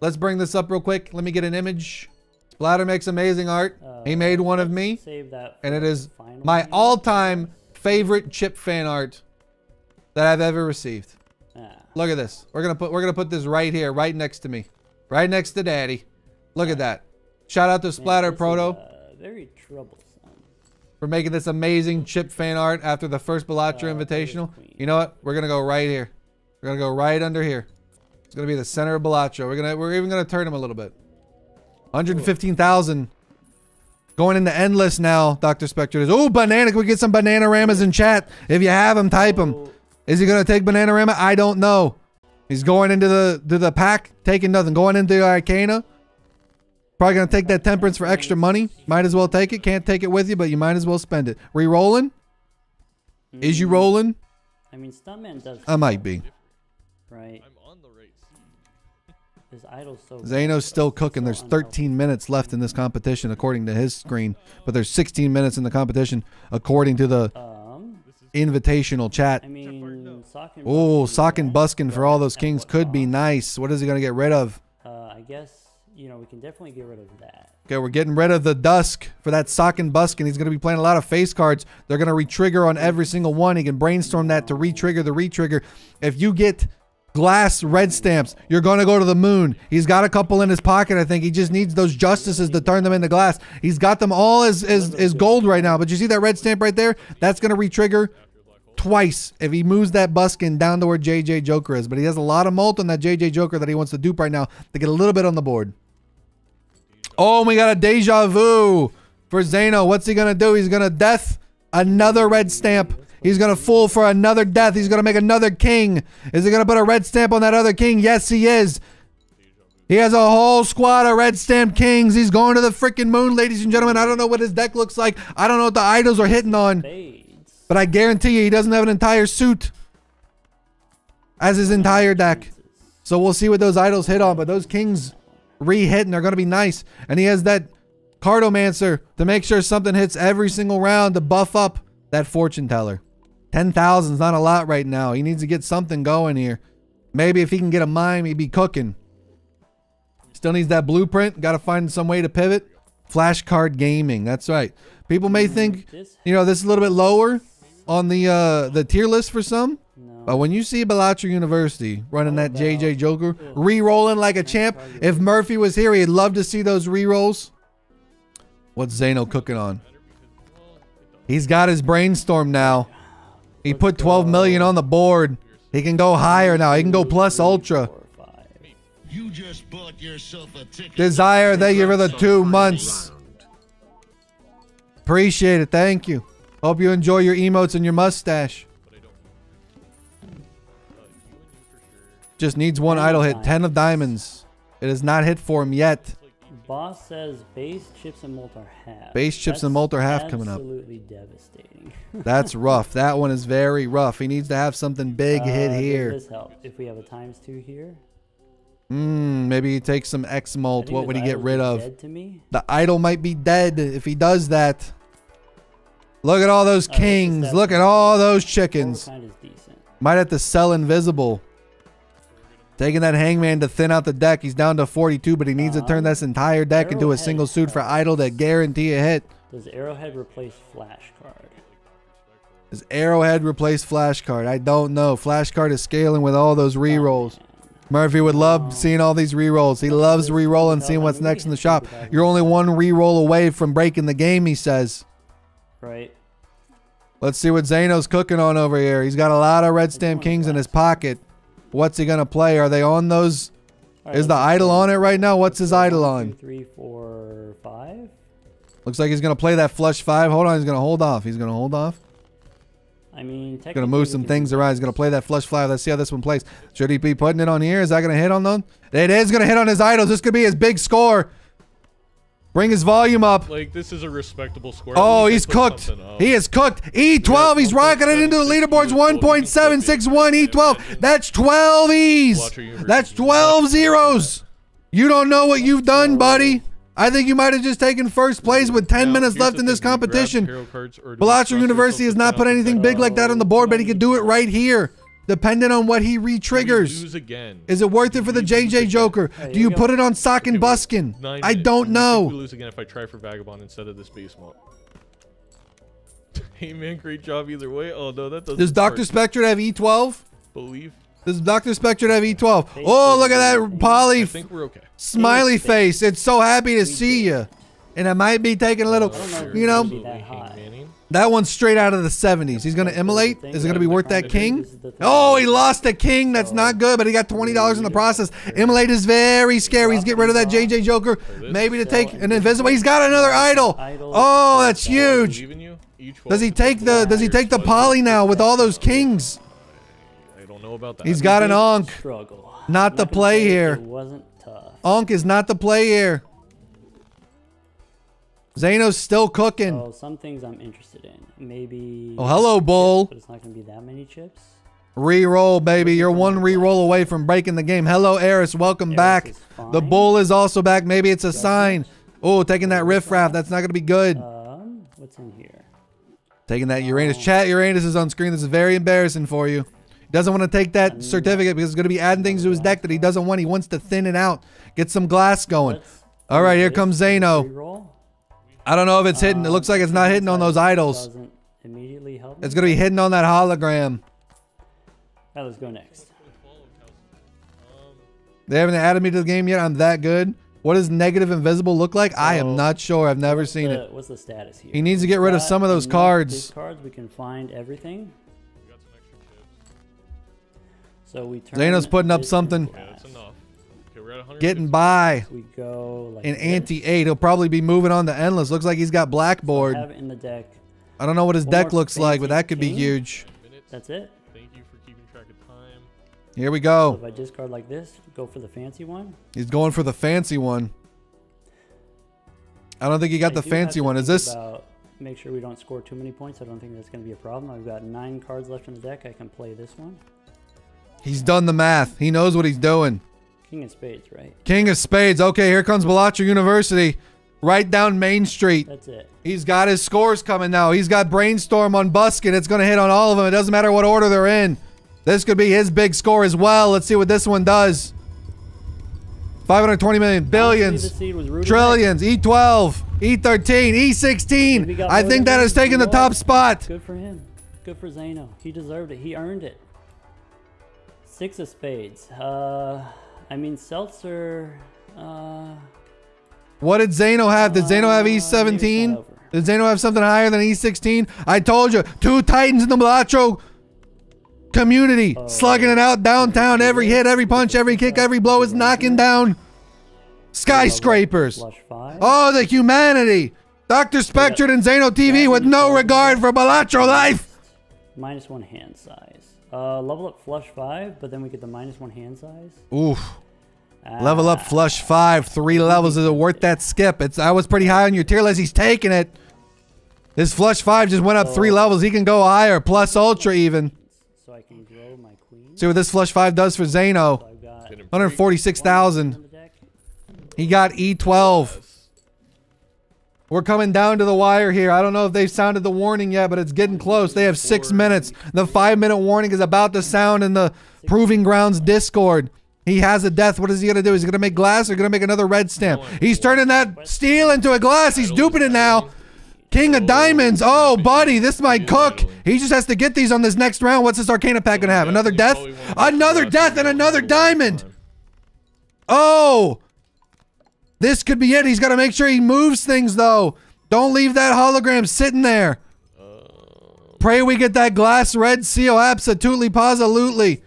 Let's bring this up real quick. Let me get an image. Splatter makes amazing art. He Uh, made one of me, Save that. and it is final my all-time favorite chip fan art that I've ever received. Ah, Look at this. We're gonna put we're gonna put this right here, right next to me, right next to Daddy. Look at that. Shout out to man, Splatter this is, Proto uh, very troublesome. For making this amazing chip fan art after the first Balatro Uh, Invitational. You know what? We're gonna go right here. We're gonna go right under here. It's gonna be the center of Balatro. We're gonna we're even gonna turn him a little bit. 115,000. Going into endless now, Dr. Spectre is. Oh, banana. Can we get some banana ramas in chat? If you have them, type them. Oh, Is he gonna take banana rama? I don't know. He's going into the to the pack, taking nothing. Going into the Arcana. Probably gonna take that temperance for extra money. Might as well take it. Can't take it with you, but you might as well spend it. Re-rolling? Is you rolling? I mean, Stuntman does. I might be. Right. I'm on the right [laughs] seat. This idol's so. Zaino's still cooking. There's 13 minutes left in this competition, according to his screen. But there's 16 minutes in the competition, according to the Um, invitational chat. I mean, sock and. Oh, Buskin, sock and buskin for all those kings could be [laughs] nice. What is he gonna get rid of? Uh, I guess you know we can definitely get rid of that. Okay, we're getting rid of the Dusk for that Sock and Buskin. He's going to be playing a lot of face cards. They're going to re-trigger on every single one. He can brainstorm that to re-trigger the re-trigger. If you get glass red stamps, you're going to go to the moon. He's got a couple in his pocket, I think. He just needs those justices to turn them into glass. He's got them all as, as, as gold right now. But you see that red stamp right there? That's going to re-trigger twice if he moves that Buskin down to where JJ Joker is. But he has a lot of mult on that JJ Joker that he wants to dupe right now to get a little bit on the board. Oh, we got a deja vu for Zaino. What's he gonna do? He's gonna death another red stamp. He's gonna fool for another death. He's gonna make another king. Is he gonna put a red stamp on that other king? Yes, he is. He has a whole squad of red stamp kings. He's going to the freaking moon, ladies and gentlemen. I don't know what his deck looks like. I don't know what the idols are hitting on, but I guarantee you he doesn't have an entire suit as his entire deck. So we'll see what those idols hit on, but those kings re-hit and they're going to be nice. And he has that cartomancer to make sure something hits every single round to buff up that fortune teller. 10,000 is not a lot right now. He needs to get something going here. Maybe if he can get a mime, he'd be cooking. Still needs that blueprint. Got to find some way to pivot. Flashcard gaming. That's right. People may think, you know, this is a little bit lower on the uh the tier list for some. But when you see Balatro University running that JJ Joker, re-rolling like a champ, if Murphy was here, he'd love to see those re-rolls. What's Zaino cooking on? He's got his brainstorm now. He put 12 million on the board. He can go higher now. He can go plus ultra. You just bought yourself a ticket. Desire, thank you for the two months. Appreciate it. Thank you. Hope you enjoy your emotes and your mustache. Just needs one Ten idol hit. 10 of diamonds. diamonds. It has not hit for him yet. Boss says base chips and mult are half. Base chips and mult are half coming up. Absolutely devastating. [laughs] That's rough. That one is very rough. He needs to have something big hit Uh, does here. This help if we have a times two here. Mm, maybe he takes some X mult. What would he get rid of? Dead to me. The idol might be dead if he does that. Look at all those kings. Look at all those chickens. Kind is decent. Might have to sell invisible. Taking that hangman to thin out the deck. He's down to 42, but he needs to turn this entire deck into a single suit for idol to guarantee a hit. Does Arrowhead replace Flash Card? Does Arrowhead replace Flashcard? I don't know. Flashcard is scaling with all those re-rolls. Murphy would love seeing all these re-rolls. He loves re-rolling, seeing what's next in the shop. You're only one re-roll away from breaking the game, he says. Right. Let's see what Zaino's cooking on over here. He's got a lot of red stamp kings in his pocket. What's he gonna play? Are they on those? Right, Is the idol on it right now? What's his idol One, two, on? three, four, five. Looks like he's gonna play that flush five. Hold on, he's gonna hold off. He's gonna hold off. I mean, Gonna move some things around. He's gonna play that flush five. Let's see how this one plays. Should he be putting it on here? Is that gonna hit on them? It is gonna hit on his idols. This could be his big score. Bring his volume up. Like this is a respectable score. Oh, he's cooked. He is cooked. E12. He's rocketed into the leaderboards. 1.761 E12. That's 12 E's. That's 12 zeros. You don't know what you've done, buddy. I think you might have just taken first place with 10 Now, minutes left in this thing, we grab competition. hero cards or do we Balatro trust University has not put anything big like that on the board, but he could do it right here, depending on what he re-triggers. lose again. Is it worth it for the JJ. Joker? Hey, Do here you put it on Sock and Okay, wait, Buskin? I don't I think know. We lose again if I try for Vagabond instead of this base mode. hey man, great job either way. Oh no, that doesn't. Does Dr. start. Spectre have E12? believe? Does Dr. Spectre have E12? Oh, look at that Polly. I think we're okay. smiley face. It's so happy to see you. And I might be taking a little, don't know you know, gonna be that high. One's straight out of the 70s. He's going to immolate. Is it going to be worth that king? Oh, he lost a king. That's not good, but he got $20 in the process. Immolate is very scary. He's getting rid of that JJ Joker. Maybe to take an invisible. He's got another idol. Oh, that's huge. believe in you. Each Does he take the does he take the But poly now with all those kings? I don't know about that. He's got an Ankh. Struggle. Not the play here. It wasn't tough. Ankh is not the play here. Zaino's still cooking. So some things I'm interested in. Maybe. Oh, hello, Bull. But it's not gonna be that many chips. Re-roll, baby. You're one re-roll away from breaking the game. Hello, Eris. Welcome Eris back. The bull is also back. Maybe it's a sign. Oh, taking that riffraff. That's not going to be good. Um, what's in here? Taking that Uranus. Chat, Uranus is on screen. This is very embarrassing for you. He doesn't want to take that certificate because it's going to be adding things to his deck that he doesn't want. He wants to thin it out. Get some glass going. All here comes Zaino. Reroll. I don't know if it's hitting. It looks like it's not hitting on those idols. Doesn't immediately help. me. It's going to be hitting on that hologram. All right, let's go next. They haven't added me to the game yet. I'm that good. What does negative invisible look like? I am oh. not sure. I've never seen the- it. What's the status here? He needs to get rid of some of those enough cards. We can find everything. We got some extra chips. So we turn. Zaino's putting up something. Yeah, that's enough. Okay, we're at Getting by. We go like In this. ante eight, he'll probably be moving on to endless. Looks like he's got blackboard. Have it in the deck. I don't know what his One deck looks like, but that could be huge. That's it. Thank you for keeping track of time. Here we So go. if I discard like this, go for the fancy one. He's going for the fancy one. I don't think he got I the fancy one. Is this? Make sure we don't score too many points. I don't think that's going to be a problem. I've got nine cards left in the deck. I can play this one. He's done the math. He knows what he's doing. King of Spades, right? King of Spades. Okay, here comes Balatro University. Right down Main Street. That's it. He's got his scores coming now. He's got Brainstorm on Buskin. It's going to hit on all of them. It doesn't matter what order they're in. This could be his big score as well. Let's see what this one does. 520 million, billions, the seed was rooted trillions, E E12, E13, E16. I think that has taken the top spot. Good for him. Good for Zaino. He deserved it. He earned it. Six of spades. Uh, I mean Seltzer. Uh, What did Zaino have? Did Zaino have Uh, maybe it's not E17? Did Zaino have something higher than E16? I told you, two Titans in the Balatro community, Oh. slugging it out downtown. Every hit, every punch, every kick, every blow is knocking down skyscrapers. Oh, the humanity. Dr. Spectred and Zaino TV with no regard for Balatro life. Minus one hand size. Uh, level up flush five, but then we get the minus one hand size. Oof. Level up flush five, three levels. Is it worth that skip? It's I was pretty high on your tier list. He's taking it. His flush five just went up three levels. He can go higher, plus ultra even. So I can grow my queen. See what this flush five does for Zaino. So I've got Didn't break. 146,000. on the deck. He got E12. We're coming down to the wire here. I don't know if they've sounded the warning yet, but it's getting close. They have six minutes. The five minute warning is about to sound in the Proving Grounds Discord. He has a death. What is he going to do? Is he going to make glass or going to make another red stamp? He's turning that steel into a glass. He's duping it now. King of Diamonds. Oh, oh [laughs] buddy, this might cook. He just has to get these on this next round. What's this Arcana pack going to have? Another death? Another death and another diamond. Oh, this could be it. He's got to make sure he moves things, though. Don't leave that hologram sitting there. Pray we get that glass red seal. Absolutely, positively.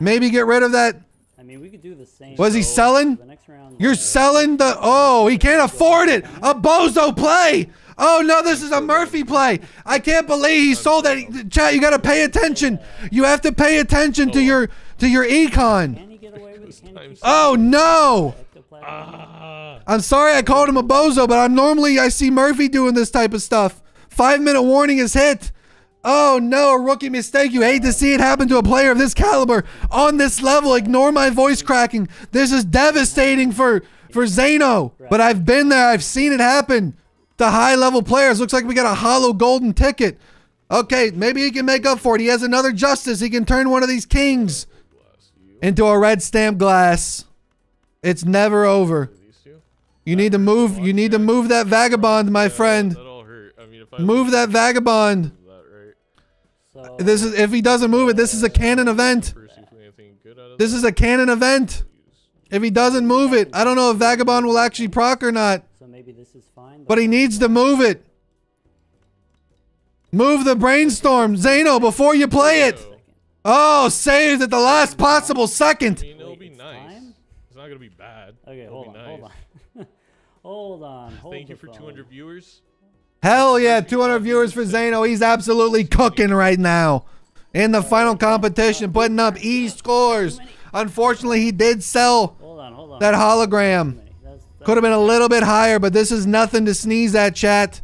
Maybe get rid of that. I mean, we could do the same. Was he selling? The next round. You're selling the. Oh, he can't afford it. A bozo play. Oh no, this is a Murphy play. I can't believe he sold that. Chat, you got to pay attention. You have to pay attention to oh. your to your econ. Can he get away with it? Can he I'm keep Oh no. I'm sorry I called him a bozo, but I'm normally I see Murphy doing this type of stuff. Five minute warning is hit. Oh no, a rookie mistake. You hate to see it happen to a player of this caliber on this level. Ignore my voice cracking. This is devastating for for Zaino. But I've been there. I've seen it happen to high level players. Looks like we got a hollow golden ticket. Okay, maybe he can make up for it. He has another justice. He can turn one of these kings into a red stamp glass. It's never over. These two? You need to move. You need to move that vagabond, my friend. That all hurt. I mean, if I Move that vagabond. that right. So This is if he doesn't move it. This is a canon event. Percy, if anything good out of This is a canon event. If he doesn't move it, I don't know if vagabond will actually proc or not. so maybe this is fine. But he needs to move it. Move the brainstorm, Zaino, before you play it. Oh, saved at the last possible second. I mean, it'll be it's nice. It's not gonna be bad. Okay, It'll hold on, nice. hold on, hold on, hold Thank you for phone. 200 viewers. Hell yeah, 200 viewers for Zaino. He's absolutely cooking right now. In the final competition, putting up E scores. Unfortunately, he did sell Hold on, hold on. that hologram. Could have been a little bit higher, but this is nothing to sneeze at, chat.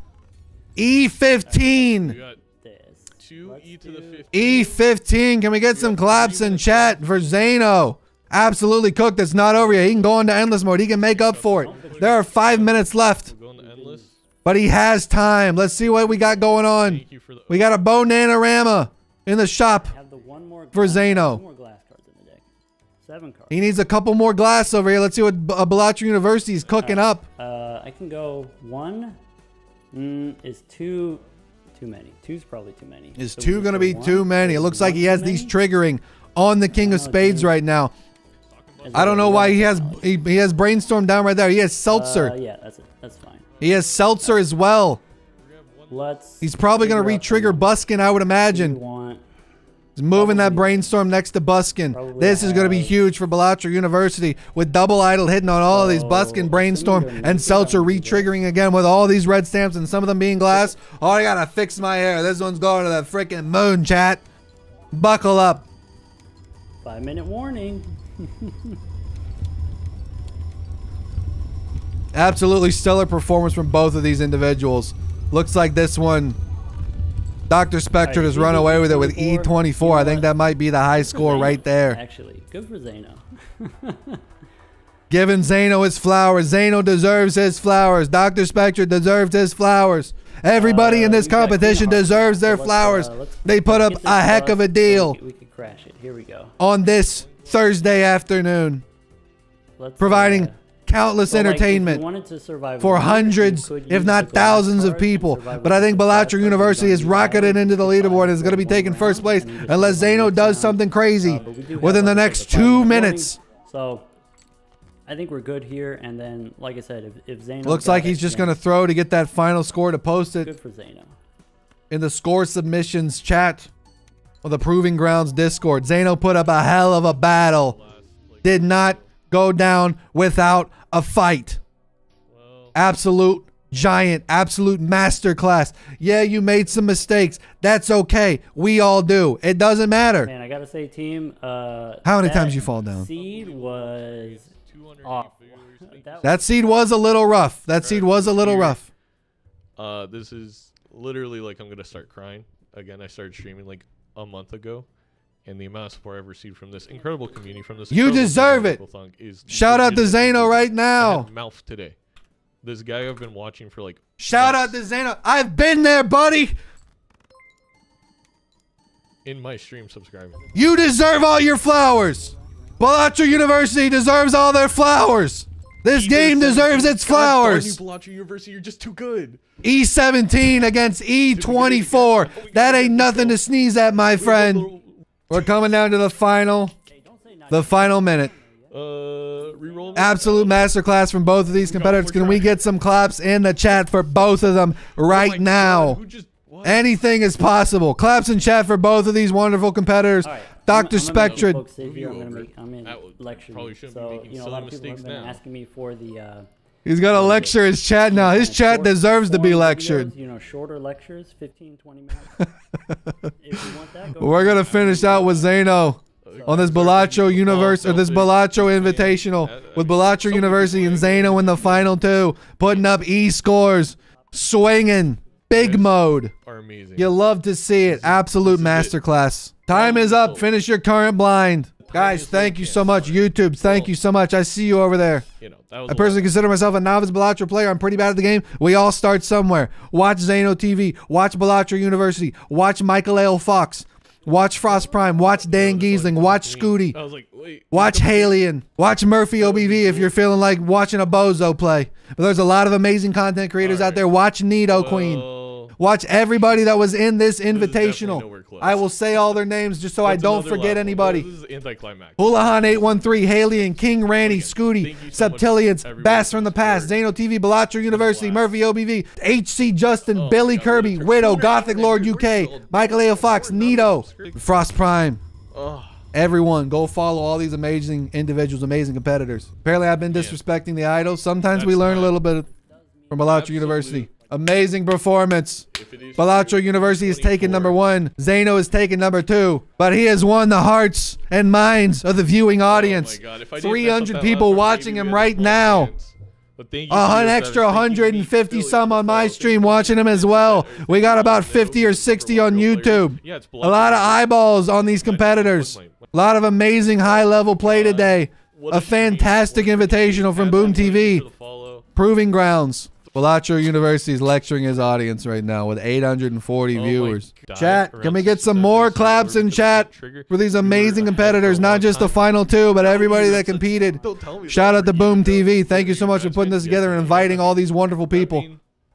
E15. got This. two Let's E to the do- 15. E15. Can we get some claps in chat for Zaino? Absolutely cooked. It's not over yet. He can go into endless mode. He can make up for it. There are five minutes left, We're going to endless. but he has time. Let's see what we got going on. Thank you for the. We got a Bo Nanorama in the shop. Have the one more For glass- Zaino. Two more glass cards in the deck. Seven cards. He needs a couple more glass over here. Let's see what B- uh, University is cooking up. Uh, I can go one. Mm, is two too many? Two's probably too many. Is So two going to be one? too many? It looks like he has too these triggering on the King of Spades two. right now. I don't know why he has he, he has brainstorm down right there. He has seltzer. Uh, yeah, that's it. That's fine. He has seltzer as well. Let's. He's probably going to figure re-trigger. Buskin, I would imagine. want He's moving that brainstorm next to Buskin. This is going to be huge for Balatro University with double idol hitting on all of these Buskin, brainstorm, and seltzer re-triggering again with all these red stamps and some of them being glass. Oh, I got to fix my hair. This one's going to the freaking moon, chat. Buckle up. five minute warning. [laughs] Absolutely stellar performance from both of these individuals. Looks like this one, Dr. Spectre Alright, has run away with it with E24. E24. I think that might be the high score Zaino, right [laughs] there. Actually, good for Zaino. [laughs] Giving Zaino his flowers. Zaino deserves his flowers. Dr. Spectre deserves his flowers. Everybody in Uh, this competition deserves their so let's, flowers. uh, They put up a heck of a bust so we deal can- We could crash it. Here we go. on this Thursday afternoon, Let's, providing uh, countless so, like, if you entertainment wanted to survive for a week, you hundreds, if not thousands of people. But I think the glass Balatro cards. University is has don't rocketed need into the leaderboard and is going to be taking first place and you just unless Zaino does something crazy Uh, do have, within the like next two minutes. So I think we're good here. And then, like I said, if, if Zaino Looks like he's just going to throw to get that final score to post it Good for Zaino. in the score submissions chat of the Proving Grounds Discord. Zaino put up a hell of a battle. Did not go down without a fight. Absolute giant, absolute masterclass. Yeah, you made some mistakes. That's okay. We all do. It doesn't matter. Man, I gotta say, team. Uh, How many times you fall down? Seed was awful. That That seed was a little rough. That seed was a little rough. Uh, this is literally like I'm gonna start crying again. I started streaming like a month ago, and the amount of support I've received from this incredible community, from this You deserve it. Shout out to Zaino right now. mouth today. This guy I've been watching for like. Shout out to Zaino. I've been there, buddy. in my stream subscribing. You deserve all your flowers. Balatro University deserves all their flowers. This game deserves its flowers. Balatro University, you're just too good. E17 against E24. That ain't nothing to sneeze at, my friend. We're coming down to the final, the final minute. Uh, reroll. Absolute masterclass from both of these competitors. Can we get some claps in the chat for both of them right now? Who just? Anything is possible. Claps in chat for both of these wonderful competitors. All right. Dr. I'm, I'm gonna make you Spectre. folks. I'm gonna I'm in lecture. probably shouldn't be making you know, a silly lot of people have mistakes been now. asking me for the. Uh, He's got to lecture his chat now. His chat short deserves to be lectured. videos, you know, shorter lectures, 15, 20 [laughs] minutes. if you want that, go We're gonna finish out with Zaino on this Balatro Universe or this Balatro Invitational with Balatro University and Zaino in the final two, putting up E scores, swinging, big mode. are amazing. You love to see it. Absolute masterclass. Time is up. Finish your current blind. Guys, thank you so much. YouTube, thank you so much. I see you over there. You know, that was I a personally consider myself a novice Balatro player. I'm pretty bad at the game. We all start somewhere. Watch Zaino TV. Watch Balatro University. Watch Michael L. Fox. Watch Frost Prime. Watch Dan Giesling. Watch Scooty. I was like, wait. Watch Halion. Watch Murphy OBV if you're feeling like watching a bozo play. But there's a lot of amazing content creators out there. Watch Nito Queen. Well, Watch everybody that was in this invitational. nowhere close. I will say all their names just so I don't forget level. anybody. This is anticlimactic. Hulahan 813, Haley and King Randy, Scooty, thank so much, Septillions, Bass from the the Past, support. Zaino TV, Balatro University. Murphy OBV, HC Justin, Oh, Billy God, Kirby, Richard Widow, Gothic Lord UK, we're Michael A. Fox, Nito. Frost Prime. Ugh. Everyone, go follow all these amazing individuals, amazing competitors. Apparently, I've been disrespecting the idols. Sometimes we That's learn a little bit from Balatro Absolute. University. Amazing performance. If it is Balatro true, University is taking number one. Zaino is taking number two. But he has won the hearts and minds of the viewing audience. Oh my God, if I didn't mess up 300 people watching him we had a right now. chance. But thank you A for hun your extra service. Thank you, Meek 150 some on my stream watching him as well. We got about 50 or 60 on. YouTube. A lot of eyeballs on these competitors. A lot of amazing high level play today. A fantastic invitational from Boom TV. to the follow. Proving grounds. Balatro University is lecturing his audience right now with 840 Oh viewers. God. Chat, can we get some more claps in chat trigger. for these amazing ahead for a competitors, not long just the final two, but Don't everybody that competed. don't tell me Shout out to Boom you. TV. That's Thank you so much for putting this together and inviting all these wonderful people.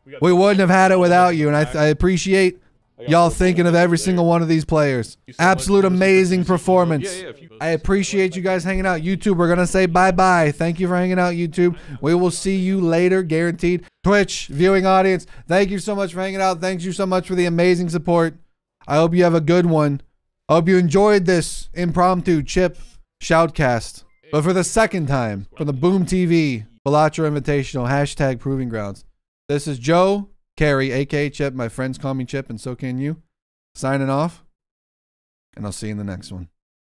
we got We the- wouldn't have had it without you, and I. I appreciate I got y'all thinking of every single one of these players. Thank you so much Absolute for listening to amazing performance. Yeah, yeah, if you- I appreciate you guys hanging out. YouTube, we're going to say bye bye. Thank you for hanging out, YouTube. We will see you later, guaranteed. Twitch, viewing audience, thank you so much for hanging out. Thank you so much for the amazing support. I hope you have a good one. I hope you enjoyed this impromptu chip shoutcast. But for the second time, from the Boom TV Balatro Invitational, hashtag Proving Grounds. This is Joe Carey, aka Chip. My friends call me Chip, and so can you. Signing off, and I'll see you in the next one.